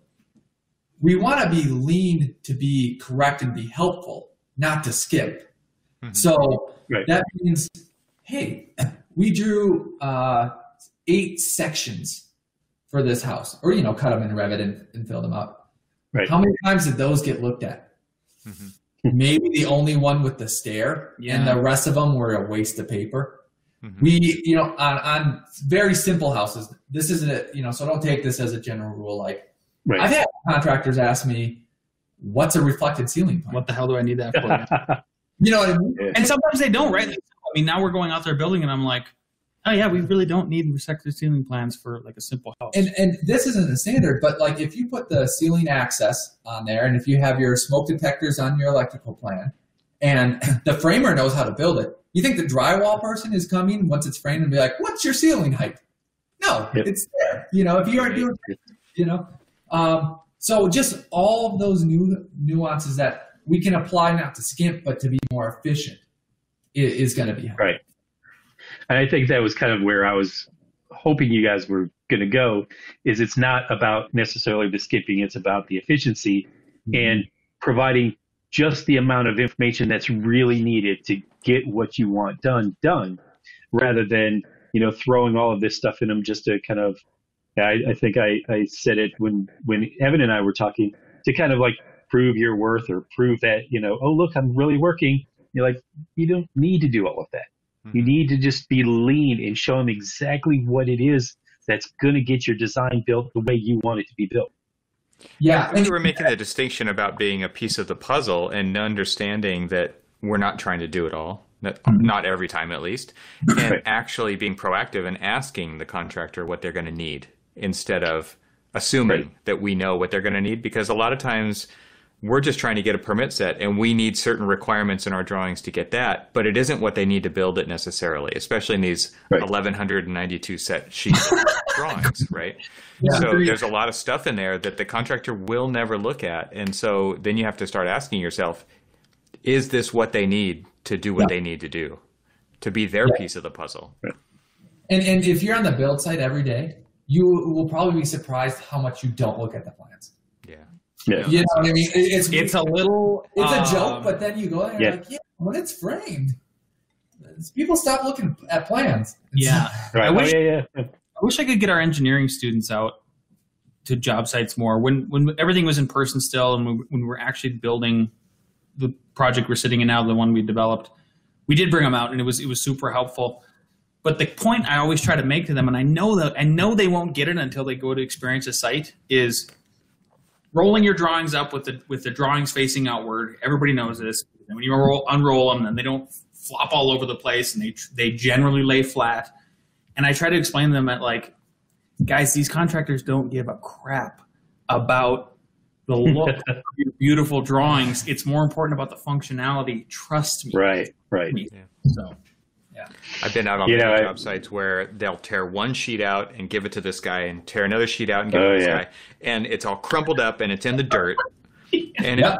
we want to be lean to be correct and be helpful, not to skip. So Right. that means, hey, we drew uh, eight sections for this house, or you know, cut them in Revit and, and fill them up. Right. How many times did those get looked at? Mhm. Maybe the only one with the stair, and the rest of them were a waste of paper. Mhm. We, you know, on, on very simple houses, this isn't a, you know, so don't take this as a general rule. Like Right. I've had contractors ask me, "What's a reflected ceiling plan?" What the hell do I need that for? You know I mean? and sometimes they don't, right? Like, I mean, now we're going out there building, and I'm like, oh yeah, we really don't need reflective ceiling plans for like a simple house. And and this isn't a standard, but like if you put the ceiling access on there, and if you have your smoke detectors on your electrical plan, and the framer knows how to build it, you think the drywall person is coming once it's framed and be like, "What's your ceiling height?" No, Yep. it's there. You know, if you aren't doing, you know, um, so just all of those new nuances that we can apply not to skimp, but to be more efficient, i- is, going to be helpful. Right. And I think that was kind of where I was hoping you guys were going to go. Is it's not about necessarily the skipping; it's about the efficiency mm-hmm. and providing just the amount of information that's really needed to get what you want done done, rather than you know throwing all of this stuff in them just to kind of. I, I think I, I said it when when Evan and I were talking to kind of like prove your worth or prove that you know oh look I'm really working. You're like you don't need to do all of that. You mm-hmm. need to just be lean and show them exactly what it is that's going to get your design built the way you want it to be built. Yeah, I think We were making the distinction about being a piece of the puzzle and understanding that we're not trying to do it all, not, mm-hmm. not every time at least, and Right. actually actually being proactive and asking the contractor what they're going to need instead of assuming Right. that we know what they're going to need. Because a lot of times we're just trying to get a permit set and we need certain requirements in our drawings to get that, but it isn't what they need to build it necessarily, especially in these Right. 1192 set sheet drawings, right? Yeah. So there's a lot of stuff in there that the contractor will never look at. And so then you have to start asking yourself, is this what they need to do what Yeah. they need to do? To be their Yeah. piece of the puzzle. And and if you're on the build site every day, you will probably be surprised how much you don't look at the plans. Yeah. Yeah. You know what I mean? It- It's it's a little. it's a um, joke, but then you go there and yeah. you're like, yeah, when it's framed, people stop looking at plans. It's- yeah. Right. I wish- oh, yeah, yeah. I wish I could get our engineering students out to job sites more when when everything was in person still, and when, when we were actually building the project we're sitting in now, the one we developed. We did bring them out, and it was it was super helpful. But the point I always try to make to them, and I know that I know they won't get it until they go to experience a site, is rolling your drawings up with the with the drawings facing outward. Everybody knows this. And when you roll, unroll them, then they don't flop all over the place, and they they generally lay flat. And I try to explain to them that like, guys, these contractors don't give a crap about the look of your beautiful drawings. It's more important about the functionality. Trust me. Right. Right. So I've been out on You know, many I- job sites where they'll tear one sheet out and give it to this guy and tear another sheet out and give it Oh, to this yeah. guy. And it's all crumpled up and it's in the dirt. And Yeah. it,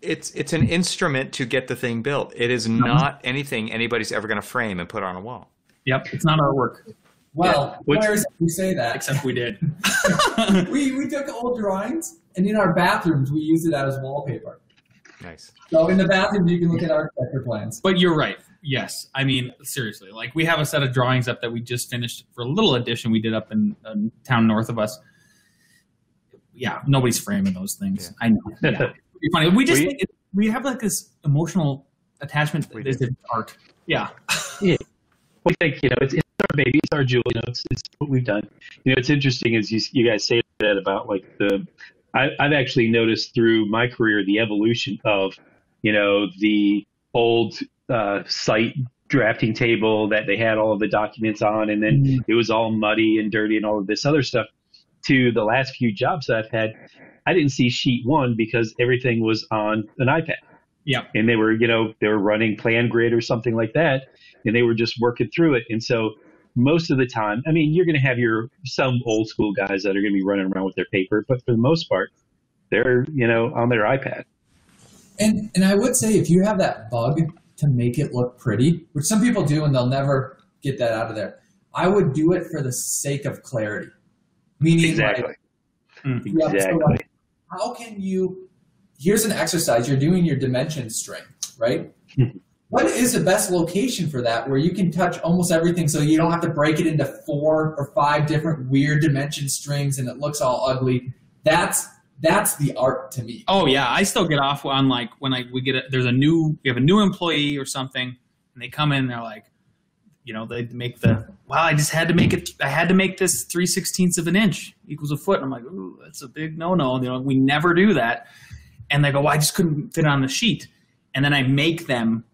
it's it's an instrument to get the thing built. It is uh-huh. not anything anybody's ever going to frame and put on a wall. yep, it's not our work, Well, Which- whereas you say that, except we did. we we took old drawings and in our bathrooms we use it as wallpaper. Nice. So in the bathroom you can look at architecture plans. But you're right. Yes, I mean seriously. Like we have a set of drawings up that we just finished for a little addition we did up in a town north of us. Yeah, nobody's framing those things. I know. Yeah. Funny. We just We- it, we have like this emotional attachment. We Is do. it art? Yeah. we think you know it's, it's our baby, it's our jewel. You know, it's, it's what we've done. You know, it's interesting as you you guys say that about like the. I, I've actually noticed through my career the evolution of, you know, the old uh, site drafting table that they had all of the documents on, and then Mhm. it was all muddy and dirty and all of this other stuff. To the last few jobs that I've had, I didn't see sheet one because everything was on an iPad Yeah. and they were you know they were running PlanGrid or something like that and they were just working through it and so most of the time i mean you're going to have your some old school guys that are going to be running around with their paper but for the most part they're you know on their ipad And and I would say if you have that bug to make it look pretty, which some people do and they'll never get that out of there, I would do it for the sake of clarity. Meaning exactly like Yeah, so, exactly like, how can you? Here's an exercise. You're doing your dimension string, right? Mhm. what is the best location for that where you can touch almost everything so you don't have to break it into four or five different weird dimension strings and it looks all ugly that's that's the art to me Oh yeah, I still get off on like when I we get a, there's a new we have a new employee or something, and they come in they're like, you know, they make the wow, I just had to make it. I had to make this three sixteenths of an inch equals a foot. And I'm like, ooh, that's a big no no. You know, we never do that. And they go, well, I just couldn't fit it on the sheet. And then I make them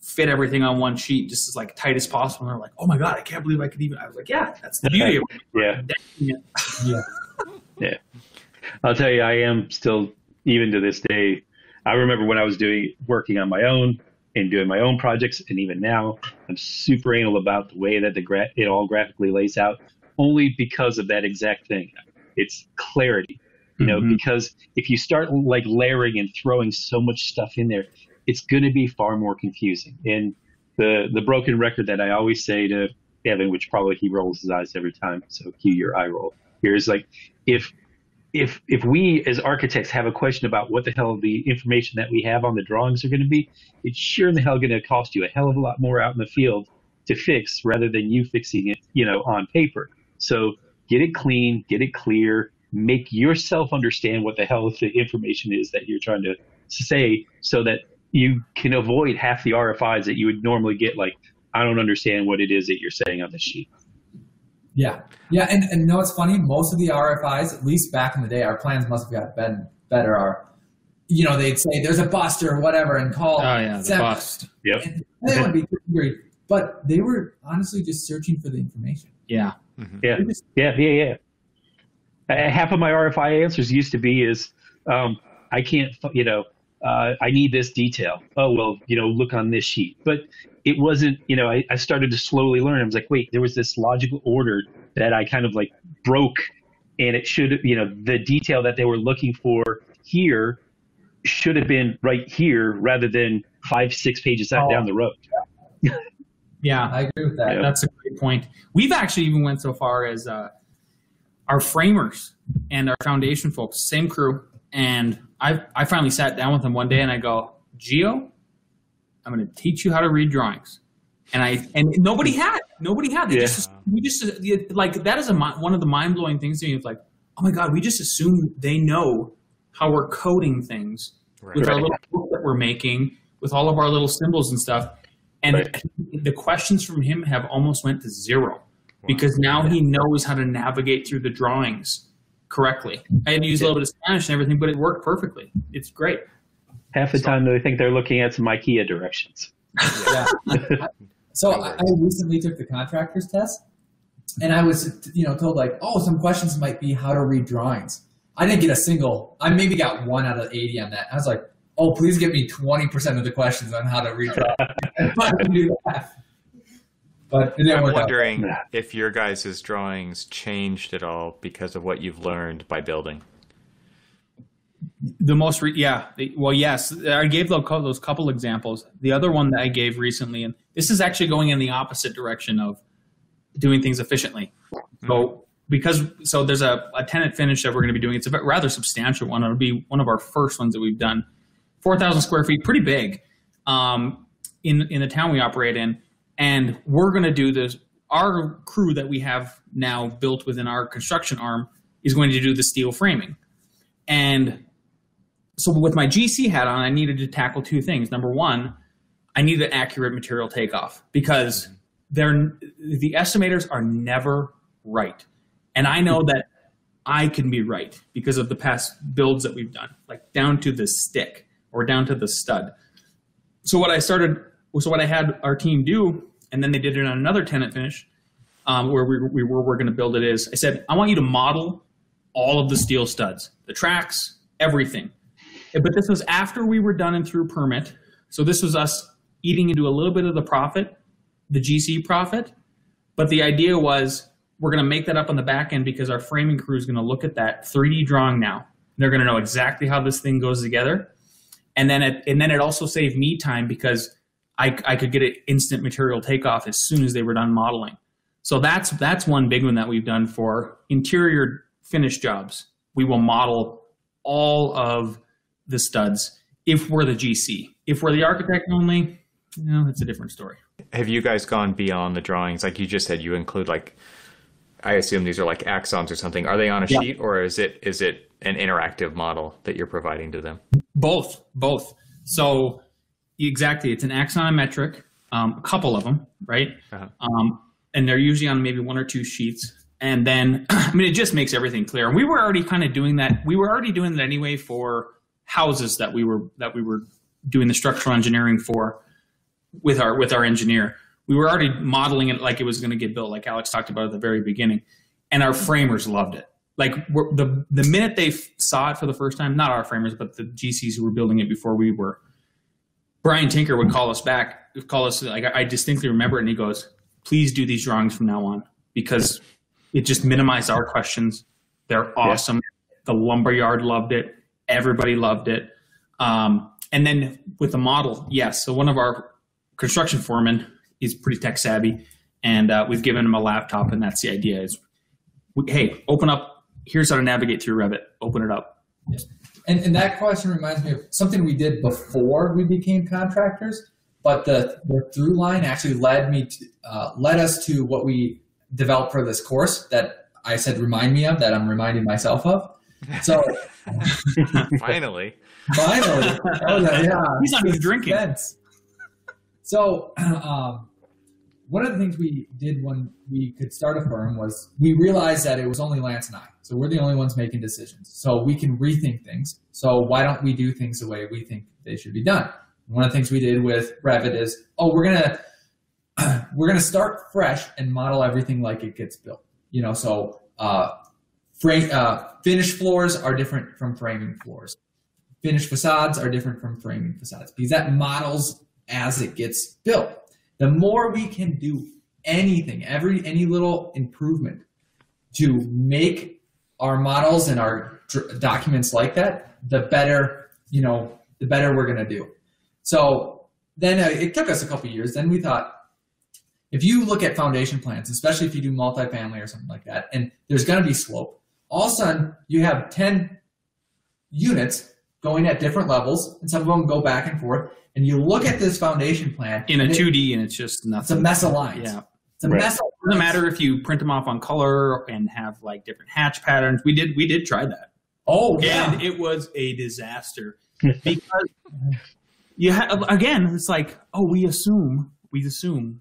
fit everything on one sheet just as like tight as possible. And they're like, oh my god, I can't believe I could even. I was like, yeah, that's the beauty of Yeah. it. yeah Yeah. I'll tell you, I am still, even to this day, I remember when I was doing, working on my own and doing my own projects, and even now, I'm super anal about the way that the gra- it all graphically lays out, only because of that exact thing. It's clarity, you know, Mhm. because if you start like layering and throwing so much stuff in there, it's going to be far more confusing. And the the broken record that I always say to Evan, which probably he rolls his eyes every time, so cue your eye roll. Here is like if if if we as architects have a question about what the hell the information that we have on the drawings are going to be, it's sure in the hell going to cost you a hell of a lot more out in the field to fix rather than you fixing it, you know, on paper. So get it clean, get it clear, make yourself understand what the hell the information is that you're trying to say, so that you can avoid half the RFIs that you would normally get. Like, I don't understand what it is that you're saying on the sheet. Yeah, yeah, and and you know what's funny? Most of the RFIs, at least back in the day, our plans must have got been better. Are you know they'd say there's a bust or whatever and call. Oh yeah, the seven. bust. Yep. And they would be great, but they were honestly just searching for the information. Yeah. Yeah. Just- Yeah, yeah, yeah. Uh, half of my RFI answers used to be is, um, I can't, you know, uh, I need this detail. Oh well, you know, look on this sheet. But it wasn't, you know, I, I started to slowly learn. I was like, wait, there was this logical order that I kind of like broke, and it should, you know, the detail that they were looking for here should have been right here rather than five, six pages out Oh. down the road. Yeah. I agree with that. Yeah. That's a great point. We've actually even went so far as uh, our framers and our foundation folks, same crew. And I, I finally sat down with them one day and I go, Geo, I'm going to teach you how to read drawings. And I and nobody hmm. had nobody had. They Yeah. just we just like that is a one of the mind blowing things to me. It's like, oh my god, we just assume they know how we're coding things with our little book that we're making with all of our little symbols and stuff. And Right. the questions from him have almost went to zero because now he knows how to navigate through the drawings correctly. I had to use a little bit of Spanish and everything, but it worked perfectly. It's great. Half the time they think they're looking at some IKEA directions. Yeah. so I, I recently took the contractor's test, and I was, you know, told like, oh, some questions might be how to read drawings. I didn't get a single. I maybe got one out of eighty on that. I was like, oh, please give me twenty percent of the questions on how to read drawings. if I can do that. But it didn't I'm work out. wondering Yeah. if your guys' drawings changed at all because of what you've learned by building. The most, re- yeah. Well, yes. I gave those those couple examples. The other one that I gave recently, and this is actually going in the opposite direction of doing things efficiently. So, because so there's a, a tenant finish that we're going to be doing. It's a rather substantial one. It'll be one of our first ones that we've done. Four thousand square feet, pretty big, um, in in the town we operate in, and we're going to do this. Our crew that we have now built within our construction arm is going to do the steel framing, and so with my GC hat on, I needed to tackle two things. Number one, I needed an accurate material takeoff because they're the estimators are never right, and I know that I can be right because of the past builds that we've done, like down to the stick or down to the stud. So what I started, so what I had our team do, and then they did it on another tenant finish, um, where we, we were we're going to build it. Is I said I want you to model all of the steel studs, the tracks, everything. But this was after we were done and through permit. So this was us eating into a little bit of the profit, the GC profit. But the idea was we're going to make that up on the back end because our framing crew is going to look at that 3D drawing now. They're going to know exactly how this thing goes together. And then it, and then it also saved me time because I, I could get an instant material takeoff as soon as they were done modeling. So that's that's one big one that we've done for interior finish jobs. We will model all of the studs if we're the GC. If we're the architect only, you know, it's a different story. Have you guys gone beyond the drawings? Like you just said, you include like, I assume these are like axons or something. Are they on a Yeah. sheet or is it is it an interactive model that you're providing to them? Both, both. So exactly, it's an axonometric, um, a couple of them, right? Uh-huh. Um, and they're usually on maybe one or two sheets. And then, I mean, it just makes everything clear. And we were already kind of doing that. We were already doing that anyway for houses that we were that we were doing the structural engineering for with our with our engineer. We were already modeling it like it was going to get built, like Alex talked about at the very beginning, and our framers loved it. Like we're, the the minute they f- saw it for the first time, not our framers, but the GCs who were building it before we were. Brian Tinker would call us back, call us like I distinctly remember, it, and he goes, "Please do these drawings from now on because it just minimized our questions. They're awesome. The lumberyard loved it. Everybody loved it. Um, and then with the model, yes. So one of our construction foremen is pretty tech savvy, and uh, we've given him a laptop, and that's the idea: is we, hey, open up. Here's how to navigate through Revit. Open it up. And, and that question reminds me of something we did before we became contractors, but the, the through line actually led me to, uh, led us to what we developed for this course that I said remind me of that I'm reminding myself of. So Finally. finally, oh, yeah, yeah. He's not even drinking. Sense. So, um, one of the things we did when we could start a firm was we realized that it was only Lance and I. So we're the only ones making decisions. So we can rethink things. So why don't we do things the way we think they should be done? One of the things we did with Revit is, oh, we're gonna we're gonna start fresh and model everything like it gets built. You know, so uh, frame uh, finished floors are different from framing floors finished facades are different from framing facades because that models as it gets built. The more we can do anything, every any little improvement to make our models and our documents like that, the better, you know, the better we're going to do. So then uh, it took us a couple years. Then we thought, if you look at foundation plans, especially if you do multifamily or something like that, and there's going to be slope, all of a sudden you have 10 units going at different levels, and some of them go back and forth. And you look at this foundation plan in a it- 2D, and it's just nothing. It's a mess of lines. Yeah. It's a Right. mess of doesn't matter if you print them off on color and have like different hatch patterns. We did we did try that, Oh yeah. and it was a disaster because you ha- again it's like oh we assume we assume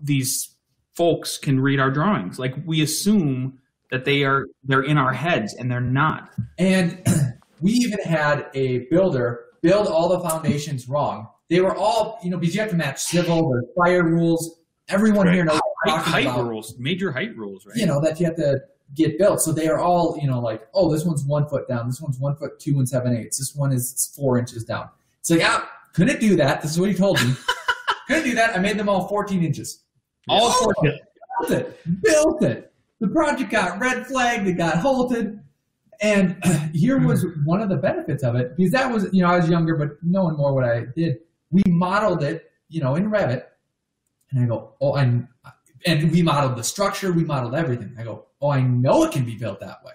these folks can read our drawings like we assume that they are they're in our heads and they're not. And we even had a builder build all the foundations wrong. They were all, you know, because you have to match civil, there's fire rules. Everyone here knows what I'm Height, talking height about, rules, major height rules, right? you know, that you have to get built. So they are all, you know, like, oh, this one's one foot down, this one's one foot two and seven eighths, this one is four inches down. It's like, ah, couldn't do that. This is what he told me. couldn't do that. I made them all 14 inches. all Oh, four. built it, built it. The project got red flagged, it got halted. And here was one of the benefits of it because that was, you know, I was younger, but knowing more what I did, we modeled it, you know, in Revit. And I go, oh, I, and we modeled the structure, we modeled everything. I go, oh, I know it can be built that way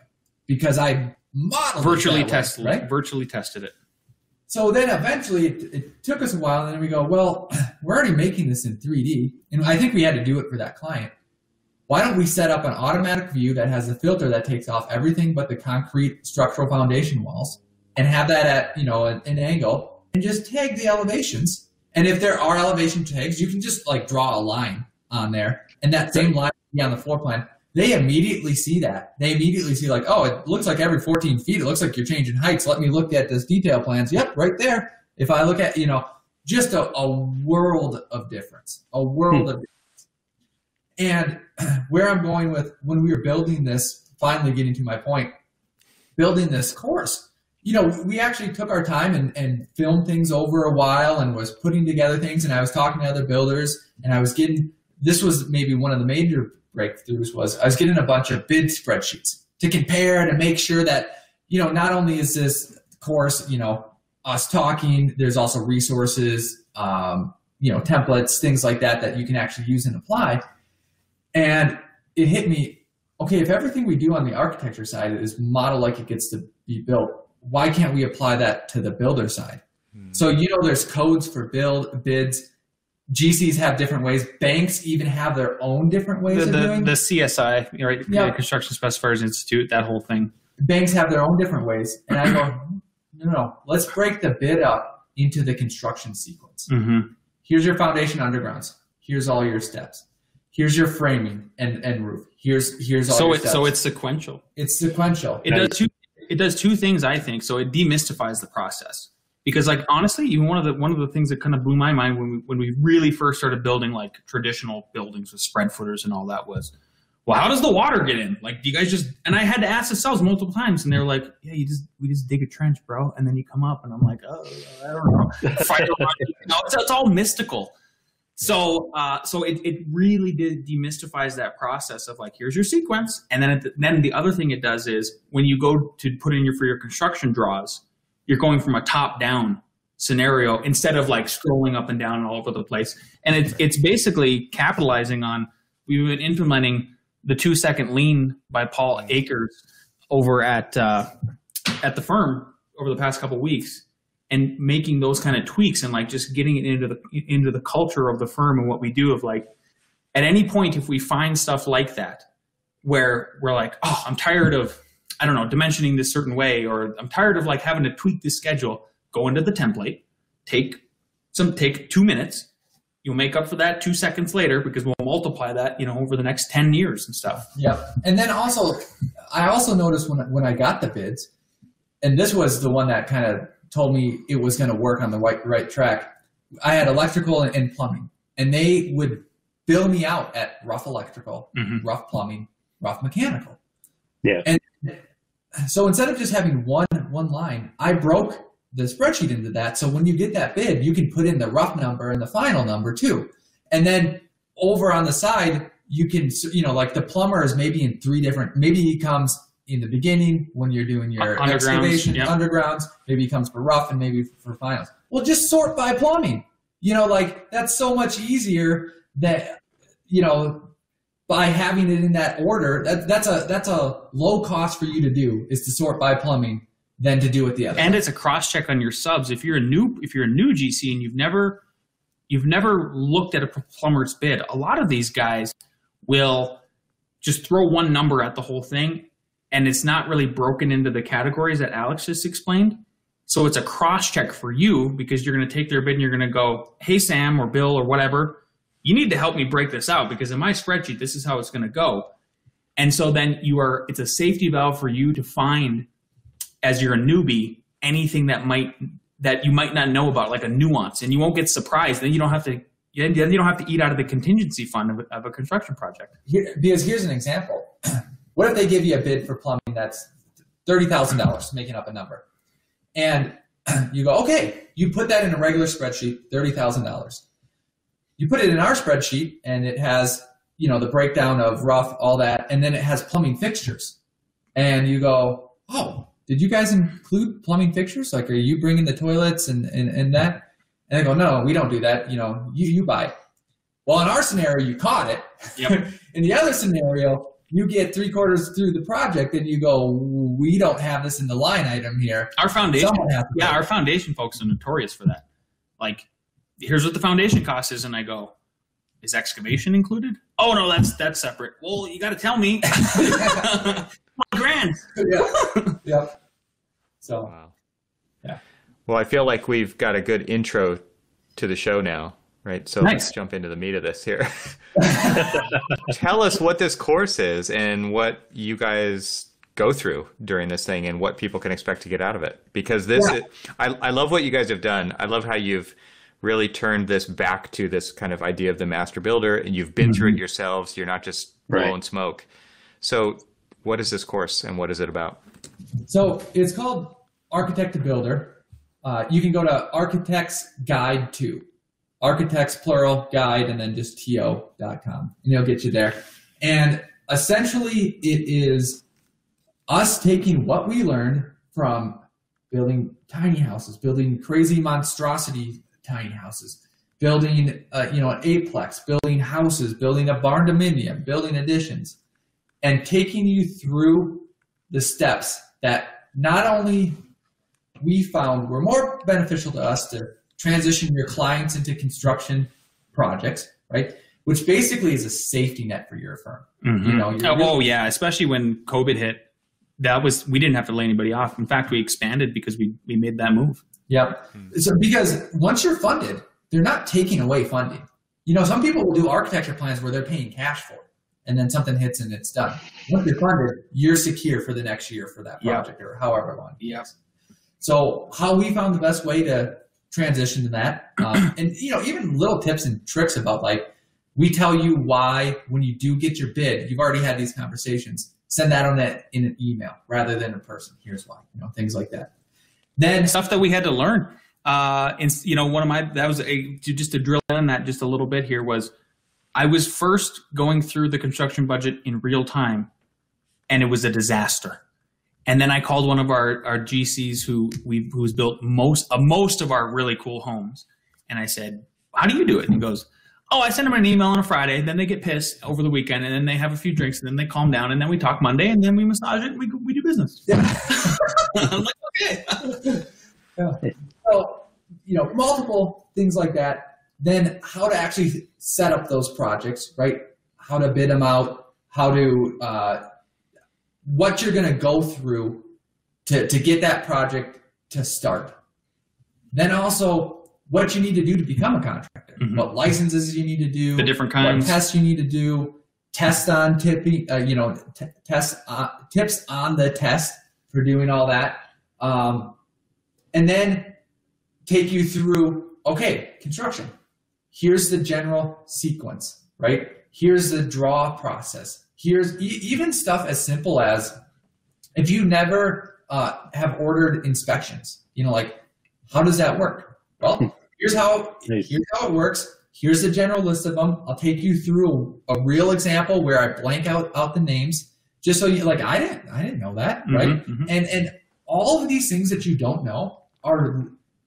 because I modeled virtually it that way, tested right? virtually tested it. So then eventually it, it took us a while, and then we go, well, we're already making this in 3D, and I think we had to do it for that client. Why don't we set up an automatic view that has a filter that takes off everything but the concrete structural foundation walls, and have that at you know an, an angle, and just tag the elevations. And if there are elevation tags, you can just like draw a line on there, and that same line be on the floor plan. They immediately see that. They immediately see like, oh, it looks like every 14 feet, it looks like you're changing heights. Let me look at this detail plans. Yep, right there. If I look at, you know, just a, a world of difference, a world hmm. of difference. And where I'm going with when we were building this, finally getting to my point, building this course, you know, we actually took our time and, and filmed things over a while and was putting together things. And I was talking to other builders and I was getting, this was maybe one of the major breakthroughs was I was getting a bunch of bid spreadsheets to compare to make sure that, you know, not only is this course, you know, us talking, there's also resources, um, you know, templates, things like that that you can actually use and apply. And it hit me, okay, if everything we do on the architecture side is model like it gets to be built, why can't we apply that to the builder side? So you know there's codes for build bids. GCs have different ways. Banks even have their own different ways The, of doing. the CSI, right? Yeah. The Construction Specifiers Institute, that whole thing. banks have their own different ways, and I go, no, no, let's break the bid up into the construction sequence. Mm-hmm. Here's your foundation undergrounds. Here's all your steps. Here's your framing and, and roof. Here's here's all So it, steps. so it's sequential. it's sequential. It does two. It does two things, I think. So it demystifies the process because, like, honestly, even one of the one of the things that kind of blew my mind when we when we really first started building like traditional buildings with spread footers and all that was, well, how does the water get in? Like, do you guys just? And I had to ask the cells multiple times, and they're like, yeah, you just we just dig a trench, bro, and then you come up, and I'm like, oh, I don't know, Fire you know, it's, it's all mystical. So, uh, so it, it really did demystifies that process of like, here's your sequence, and then it, then the other thing it does is when you go to put in your for your construction draws, you're going from a top down scenario instead of like scrolling up and down and all over the place. And it's it's basically capitalizing on we've been implementing the two second lean by Paul Akers over at uh, at the firm over the past couple weeks and making those kind of tweaks and like just getting it into the into the culture of the firm and what we do of like at any point if we find stuff like that where we're like oh i'm tired of i don't know dimensioning this certain way or i'm tired of like having to tweak this schedule go into the template take some take two minutes you'll make up for that two seconds later because we'll multiply that you know over the next 10 years and stuff. Yeah And then also, I also noticed when when I got the bids, and this was the one that kind of told me it was going to work on the right right track. I had electrical and, and plumbing, and they would bill me out at rough electrical, Mhm. rough plumbing, rough mechanical. Yeah. And so instead of just having one one line, I broke the spreadsheet into that. So when you get that bid, you can put in the rough number and the final number too. And then over on the side, you can, you know, like the plumber is maybe in three different, maybe he comes in the beginning when you're doing your Undergrounds, excavation, yeah. undergrounds, maybe he comes for rough and maybe for finals. Well, just sort by plumbing. You know, like that's so much easier that, you know, by having it in that order, that, that's a that's a low cost for you to do is to sort by plumbing than to do it the other. and way. it's a cross check on your subs if you're a new if you're a new gc and you've never you've never looked at a plumber's bid a lot of these guys will just throw one number at the whole thing and it's not really broken into the categories that alex just explained. So it's a cross check for you because you're going to take their bid and you're going to go hey sam or bill or whatever you need to help me break this out because in my spreadsheet this is how it's going to go. And so then you are it's a safety valve for you to find as you're a newbie anything that might that you might not know about like a nuance and you won't get surprised. Then you don't have to then you don't have to eat out of the contingency fund of a, construction project. Here, because here's an example. What if they give you a bid for plumbing that's thirty thousand dollars, making up a number, and you go, okay, you put that in a regular spreadsheet, thirty thousand dollars. You put it in our spreadsheet, and it has you know the breakdown of rough, all that, and then it has plumbing fixtures, and you go, oh, did you guys include plumbing fixtures? Like, are you bringing the toilets and and, and that? And they go, no, we don't do that. You know, you you buy it. Well, in our scenario, you caught it. Yep. in the other scenario, you get three quarters through the project and you go, we don't have this in the line item here. our foundation Someone has to yeah our foundation folks are notorious for that like here's what the foundation cost is and i go is excavation included oh no that's that's separate well you got to tell me My grand yeah. Yep. So Wow. Yeah. Well, I feel like we've got a good intro to the show now, right? So Nice. let's jump into the meat of this here. Tell us what this course is and what you guys go through during this thing and what people can expect to get out of it. Because this, Yeah. is, I, I love what you guys have done. I love how you've really turned this back to this kind of idea of the master builder and you've been through it yourselves. You're not just Right. blowing smoke. So, what is this course and what is it about? So it's called Architect to Builder. Uh, you can go to Architects Guide to Architects plural guide and then just to.com and it'll get you there. And essentially, it is us taking what we learned from building tiny houses, building crazy monstrosity tiny houses, building uh, you know an aplex, building houses, building a barndominium, building additions, and taking you through the steps that not only we found were more beneficial to us to transition your clients into construction projects, right? Which basically is a safety net for your firm. Mhm. You know, you're oh, really- oh, yeah, especially when COVID hit. That was we didn't have to lay anybody off. In fact, we expanded because we we made that move. Yep. So because once you're funded, they're not taking away funding. You know, some people will do architecture plans where they're paying cash for it, and then something hits and it's done. Once you're funded, you're secure for the next year for that Yeah. project or however long. Yes. So how we found the best way to transition to that, um, and you know, even little tips and tricks about like we tell you why when you do get your bid, you've already had these conversations. Send that on that in an email rather than in person. Here's why. You know, things like that. Then stuff that we had to learn. Uh, and you know, one of my that was a to, just to drill in on that just a little bit here was I was first going through the construction budget in real time, and it was a disaster. And then I called one of our our GCs who we who's built most uh, most of our really cool homes, and I said, "How do you do it?" And he goes. Oh, I send them an email on a Friday, then they get pissed over the weekend, and then they have a few drinks, and then they calm down, and then we talk Monday, and then we massage it, and we, we do business. Yeah. I'm like, okay. So, you know, multiple things like that. Then how to actually set up those projects, right? How to bid them out, how to, uh, what you're going to go through to, to get that project to start. Then also what you need to do to become a contractor, Mhm. what licenses you need to do, The different what kinds. tests you need to do, test on tipping, uh, you know, t- test uh, tips on the test for doing all that, um, and then take you through. Okay, construction. Here's the general sequence, right? Here's the draw process. Here's e- even stuff as simple as if you never uh, have ordered inspections. You know, like how does that work? Well, here's how Nice. here's how it works. Here's the general list of them. I'll take you through a, a real example where I blank out out the names, just so you like. I didn't I didn't know that, right? Mhm, mhm. And and all of these things that you don't know are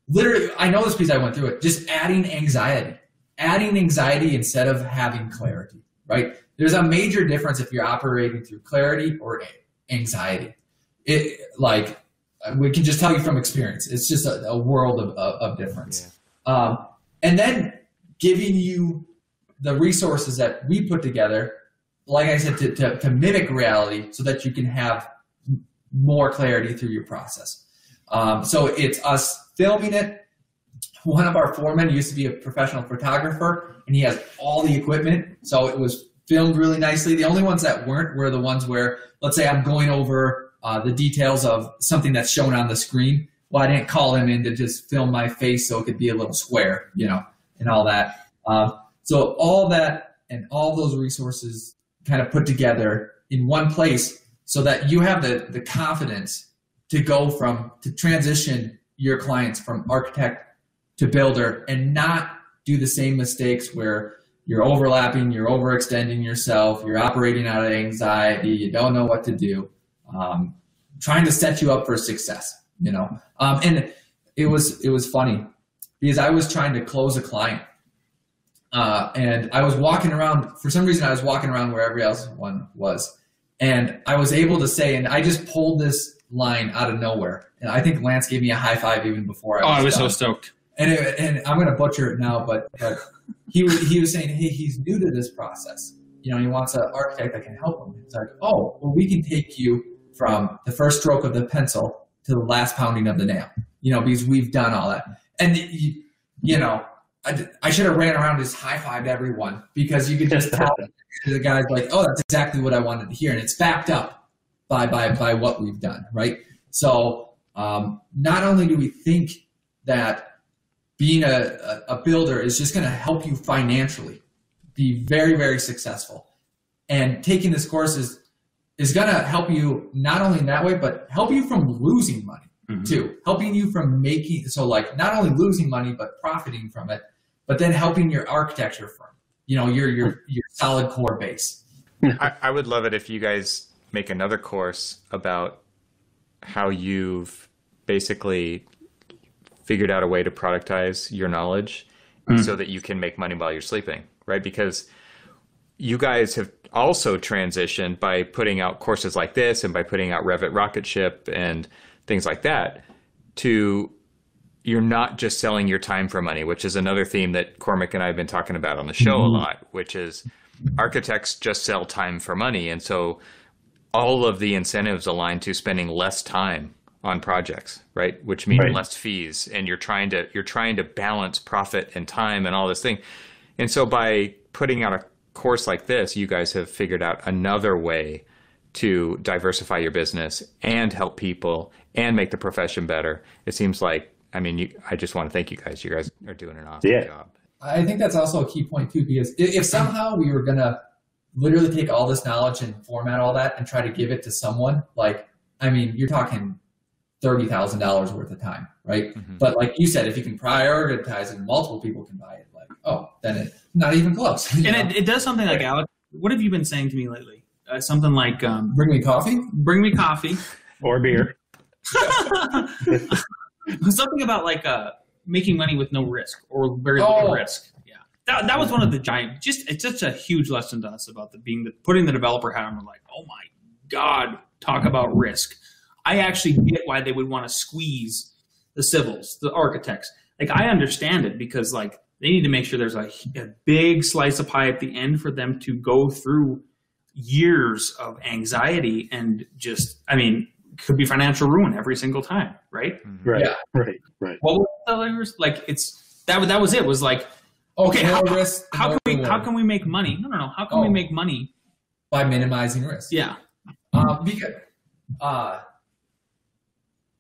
literally. I know this because I went through it. Just adding anxiety, adding anxiety instead of having clarity, right? There's a major difference if you're operating through clarity or anxiety. It like we can just tell you from experience. It's just a, a world of, of, of difference. Um, and then giving you the resources that we put together, like I said, to, to, to mimic reality so that you can have more clarity through your process. Um, so it's us filming it. One of our foremen used to be a professional photographer, and he has all the equipment. So it was filmed really nicely. The only ones that weren't were the ones where, let's say, I'm going over uh, the details of something that's shown on the screen. Well, I didn't call him in to just film my face so it could be a little square, you know, and all that. Um, so all that and all those resources kind of put together in one place so that you have the, the confidence to go from to transition your clients from architect to builder and not do the same mistakes where you're overlapping, you're overextending yourself, you're operating out of anxiety, you don't know what to do, um, trying to set you up for success. You know, um, and it was it was funny because I was trying to close a client, uh, and I was walking around. For some reason, I was walking around where every else one was, and I was able to say, and I just pulled this line out of nowhere. And I think Lance gave me a high five even before I Oh, was I was so stoked. and it, and I'm gonna butcher it now, but but he was he was saying, hey, he's new to this process. You know, he wants an architect that can help him. It's like, oh, well, we can take you from the first stroke of the pencil to the last pounding of the nail. You know, because we've done all that, and you, you know. I, I should have ran around and just high fived everyone because you could just tell the guy's like, oh, that's exactly what I wanted to hear, and it's backed up by by by what we've done, right? So um, not only do we think that being a, a, a builder is just going to help you financially be very very successful. And taking this course is is going to help you not only in that way but help you from losing money Mhm. too. Helping you from making so like not only losing money but profiting from it but then helping your architecture firm you know your your your solid core base. I, I would love it if you guys make another course about how you've basically figured out a way to productize your knowledge so that you can make money while you're sleeping, right? Because you guys have also transitioned by putting out courses like this and by putting out Revit Rocket Ship and things like that to you're not just selling your time for money, which is another theme that Cormac and I have been talking about on the show Mm-hmm. a lot, which is architects just sell time for money. And so all of the incentives align to spending less time on projects, right? Which mean Right. less fees. And you're trying to you're trying to balance profit and time and all this thing. And so by putting out a course like this, you guys have figured out another way to diversify your business and help people and make the profession better. It seems like I mean, you, I just want to thank you guys. You guys are doing an awesome Yeah. job. I think that's also a key point too, because if, if somehow we were gonna literally take all this knowledge and format all that and try to give it to someone, like, I mean, you're talking thirty thousand dollars worth of time, right? Mhm. But like you said, if you can prioritize it, multiple people can buy it. Like, oh, then it's not even close. And it, it does something like Alex. What have you been saying to me lately? Uh, something like, um, Bring me coffee. "Bring me coffee." Or beer. something about like uh, making money with no risk or very little Oh. risk. Yeah, that, that was one of the giant. Just it's such a huge lesson to us about the being the putting the developer hat on. We're like, oh my god, talk about risk. I actually get why they would want to squeeze the civils, the architects. Like I understand it because like they need to make sure there's a, a big slice of pie at the end for them to go through years of anxiety and just I mean could be financial ruin every single time, right? Right. Yeah. Right. Right. What was the others? like? It's that that was it. Was like Okay, Okay, how- risk. how can we how can we make money? No, no, no. How can we Oh. make money? by minimizing risk? Yeah, Um, because, uh,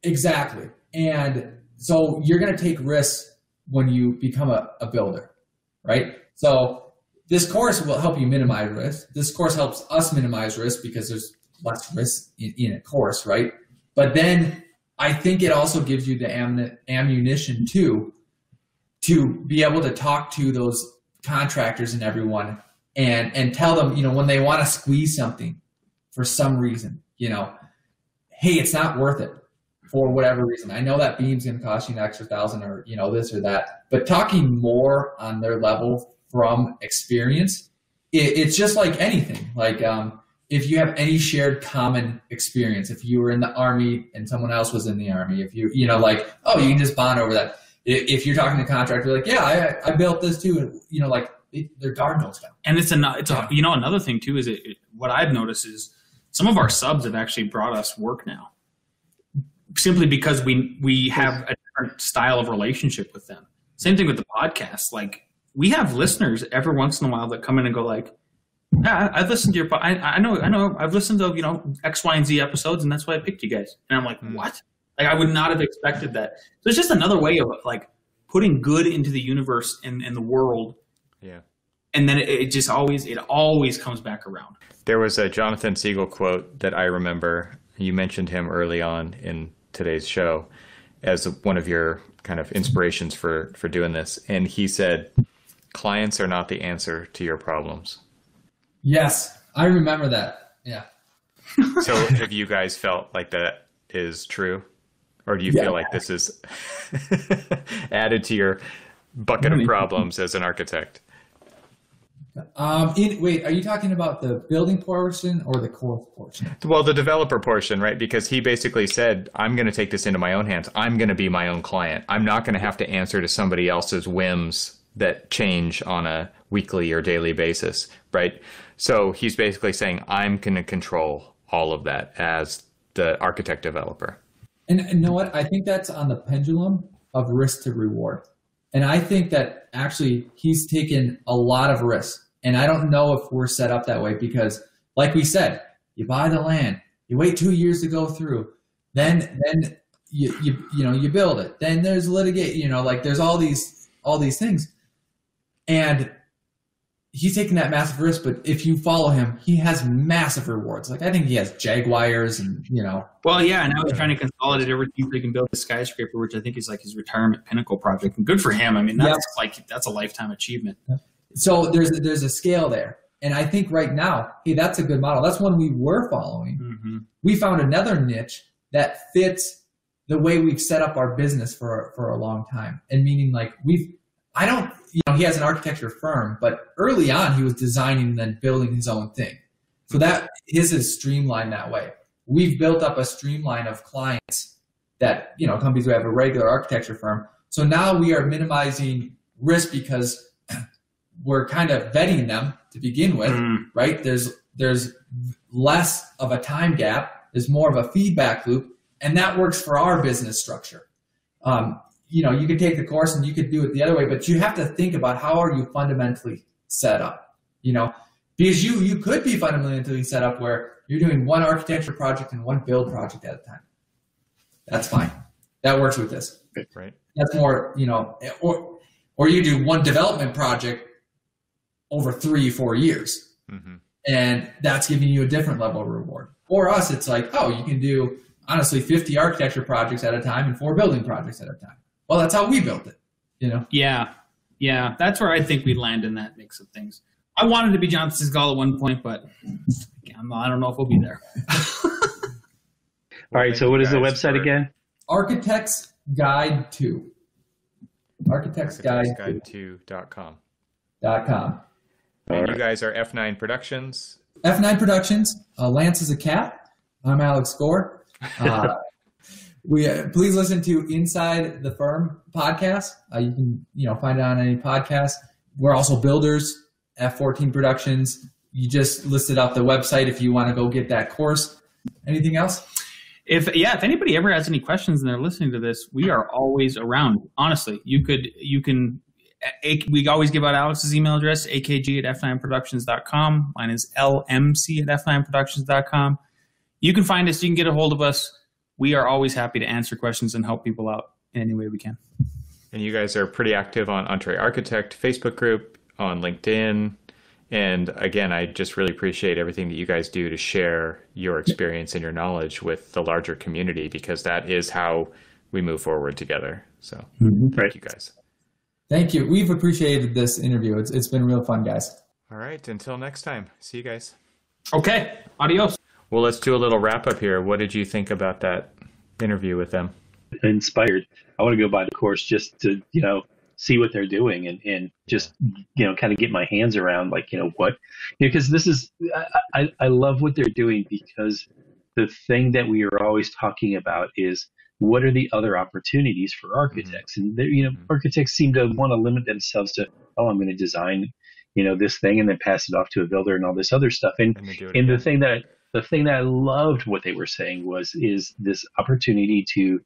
exactly. And so you're going to take risks when you become a, a builder, right? So this course will help you minimize risk. This course helps us minimize risk because there's less risk in, in a course, right? But then I think it also gives you the ammu- ammunition too to be able to talk to those contractors and everyone and and tell them, you know, when they want to squeeze something for some reason, you know, hey, it's not worth it for whatever reason. I know that beam's going to cost you an extra thousand or, you know, this or that, but talking more on their level from experience, it, it's just like anything. Like, um, if you have any shared common experience, if you were in the army and someone else was in the army, if you, you know, like, oh, you can just bond over that. If you're talking to a contractor, like, yeah, I, I built this too, and you know, like, it, they're darn down. and it's a it's a you know another thing too is it, it what I've noticed is some of our subs have actually brought us work now, simply because we we have a different style of relationship with them. Same thing with the podcast. Like we have listeners every once in a while that come in and go like. Yeah, I- I've listened to your. I, I know. I know. I've listened to you know X, Y, and Z episodes, and that's why I picked you guys. And I'm like, Hmm. what? Like I would not have expected that. So it's just another way of like putting good into the universe and, and the world, Yeah. and then it, it just always it always comes back around. There was a Jonathan Segal quote that I remember. You mentioned him early on in today's show as one of your kind of inspirations for for doing this, and he said, "Clients are not the answer to your problems." Yes, I remember that. Yeah. So, have you guys felt like that is true, or do you Yeah. feel like this is added to your bucket of problems as an architect? Um, in, wait, are you talking about the building portion or the core portion? Well, the developer portion, right? Because he basically said, I'm going to take this into my own hands. I'm going to be my own client. I'm not going to have to answer to somebody else's whims that change on a weekly or daily basis, right? So he's basically saying, I'm going to control all of that as the architect developer. And, and you know what? I think that's on the pendulum of risk to reward. And I think that actually he's taken a lot of risk. And I don't know if we're set up that way because, like we said, you buy the land, you wait two years to go through, then then you you you know you build it. Then there's litigate, you know, like there's all these all these things, and he's taking that massive risk. But if you follow him, he has massive rewards. Like I think he has Jaguars and you know Well, yeah, and now he's trying to consolidate everything so he can build a skyscraper, which I think is like his retirement pinnacle project. And good for him. I mean, that's like that's a lifetime achievement. So there's there's a scale there, and I think right now, hey, that's a good model. That's one we were following. Mm-hmm. We found another niche that fits the way we've set up our business for for a long time, and meaning like we've. I don't, you know, he has an architecture firm, but early on he was designing and then building his own thing. So that his is streamlined that way. We've built up a streamline of clients that you know companies who have a regular architecture firm So now we are minimizing risk because we're kind of vetting them to begin with, Mm. right? There's there's less of a time gap. There's more of a feedback loop, and that works for our business structure. Um, you know, you could take the course and you could do it the other way, but you have to think about how are you fundamentally set up. You know, because you you could be fundamentally set up where you're doing one architecture project and one build project at a time. That's fine. That works with this. Right. That's more, you know, or or you do one development project over three, four years, hmm and that's giving you a different level of reward. For us, it's like, oh, you can do honestly 50 architecture projects at a time and four building projects at a time. Well, that's how we built it, you know. Yeah, yeah, that's where I think we land in that mix of things. I wanted to be Jonathan Segal at one point, but I'm- I don't know if we'll be there. All right. So what is the website again? Architect's Guide to Architect's Guide Guide2.com. dot com. All And you guys are F9 Productions. F9 Productions. Uh, Lance is a cat. I'm Alex Gore. Uh, we uh, please listen to Inside the Firm podcast. Uh, you can you know find it on any podcast. We're also builders. F14 Productions. You just listed off the website if you want to go get that course. Anything else? If yeah, if anybody ever has any questions and they're listening to this, we are always around. Honestly, you could you can. A, we always give out Alex's email address, akg at f9productions.com. Mine is lmc at f9productions.com. You can find us. You can get a hold of us. We are always happy to answer questions and help people out in any way we can. And you guys are pretty active on EntreArchitect Facebook group, on LinkedIn. And again, I just really appreciate everything that you guys do to share your experience and your knowledge with the larger community because that is how we move forward together. So mm-hmm. thank Right. you guys. Thank you. We've appreciated this interview. It's, it's been real fun, guys. All right. Until next time. See you guys. Okay. Adios. Well, let's do a little wrap up here. What did you think about that interview with them? Inspired. I want to go buy the course just to you know see what they're doing and and just you know kind of get my hands around like you know what because this is I, I I love what they're doing because the thing that we are always talking about is what are the other opportunities for architects? And you know Mhm. architects seem to want to limit themselves to oh i'm going to design you know this thing and then pass it off to a builder and all this other stuff. And And they do it and the thing that the thing that I loved what they were saying was is this opportunity to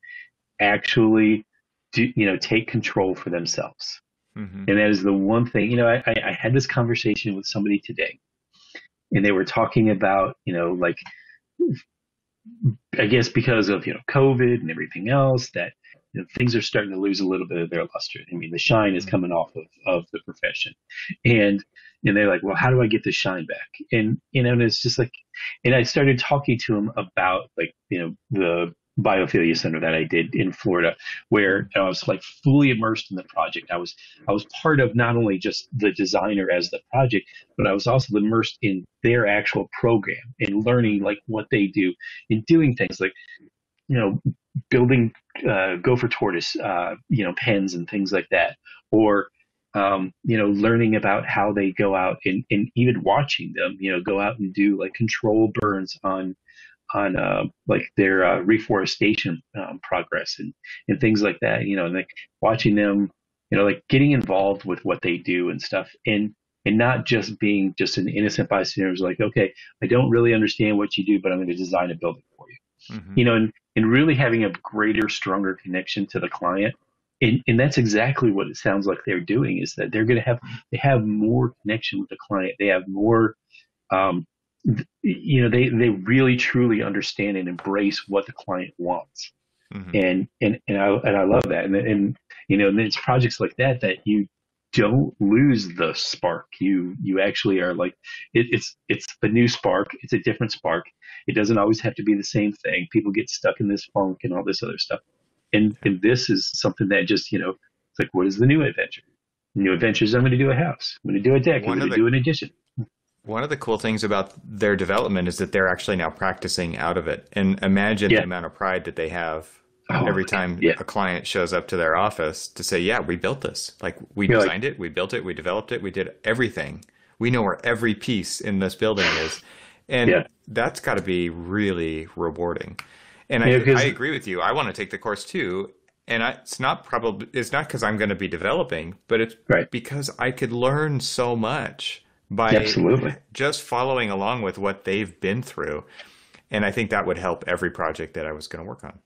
actually do you know take control for themselves. Mhm. and that is the one thing you know I I had this conversation with somebody today and they were talking about you know like I guess because of you know COVID and everything else that you know, things are starting to lose a little bit of their luster. I mean, the shine is mm-hmm. coming off of, of the profession, and and they're like, well, how do I get the shine back? And you know, and it's just like, and I started talking to them about like you know the biophilia center that I did in Florida, where I was like fully immersed in the project. I was I was part of not only just the designer as the project, but I was also immersed in their actual program and learning like what they do and doing things like you know building uh, gopher tortoise uh, you know pens and things like that or um, you know learning about how they go out and, and even watching them you know go out and do like control burns on on uh, like their uh, reforestation um, progress and, and things like that you know and like watching them you know like getting involved with what they do and stuff and and not just being just an innocent bystander who's like okay i don't really understand what you do but i'm going to design a building for you Mhm. you know, and, and really having a greater, stronger connection to the client. And, and that's exactly what it sounds like they're doing is that they're going to have, they have more connection with the client. They have more, um, you know, they, they really truly understand and embrace what the client wants. Mhm. And, and, and I, and I love that. And, and, you know, and it's projects like that that you don't lose the spark. You, you actually are like, it, it's, it's a new spark. It's a different spark. It doesn't always have to be the same thing. People get stuck in this funk and all this other stuff. And, and this is something that just, you know, it's like, what is the new adventure? New adventures, I'm going to do a house. I'm going to do a deck. One I'm going to do an addition. One of the cool things about their development is that they're actually now practicing out of it. And imagine Yeah. the amount of pride that they have Oh, every time yeah. a client shows up to their office to say, "Yeah, we built this. Like we You're like- designed it, we built it, we developed it, we did everything. We know where every piece in this building is." And Yeah. that's got to be really rewarding. And I, I agree with you. I want to take the course too. and I, it's not probably it's not because I'm going to be developing, but it's Right. because I could learn so much by Absolutely. just following along with what they've been through, and I think that would help every project that I was going to work on.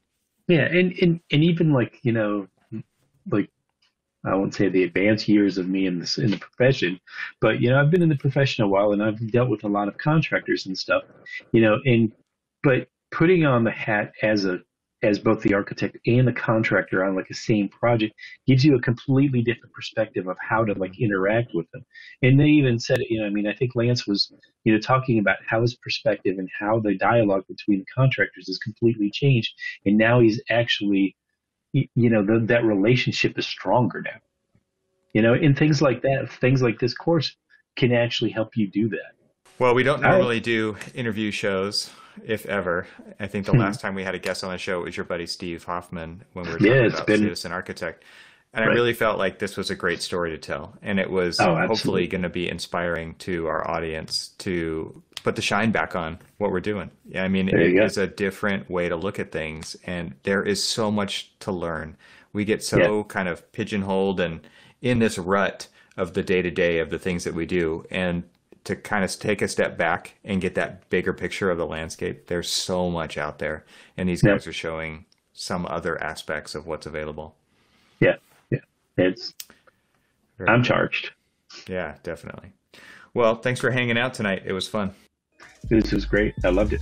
Yeah, and, and and even like you know, like I won't say the advanced years of me in this in the profession, but you know I've been in the profession a while and I've dealt with a lot of contractors and stuff, you know, and but putting on the hat as a as both the architect and the contractor on like a same project gives you a completely different perspective of how to like mm-hmm. interact with them. And they even said, you know, I mean, I think Lance was, you know, talking about how his perspective and how the dialogue between the contractors has completely changed, and now he's actually, you know, the, that relationship is stronger now. You know, and things like that, things like this course can actually help you do that. Well, we don't normally do interview shows, if ever. I think the Hmm. last time we had a guest on the show was your buddy Steve Hoffman when we were Yeah, talking it's about been- Citizen Architect. And I really felt like this was a great story to tell. And it was Oh, hopefully going to be inspiring to our audience to put the shine back on what we're doing. Yeah, I mean, There it is a different way to look at things. And there is so much to learn. We get so Yeah. kind of pigeonholed and in this rut of the day to day of the things that we do. And to kind of take a step back and get that bigger picture of the landscape, there's so much out there. And these Yeah. guys are showing some other aspects of what's available. Yeah, yeah, it's. Very I'm cool. charged. Yeah, definitely. Well, thanks for hanging out tonight. It was fun. This was great. I loved it.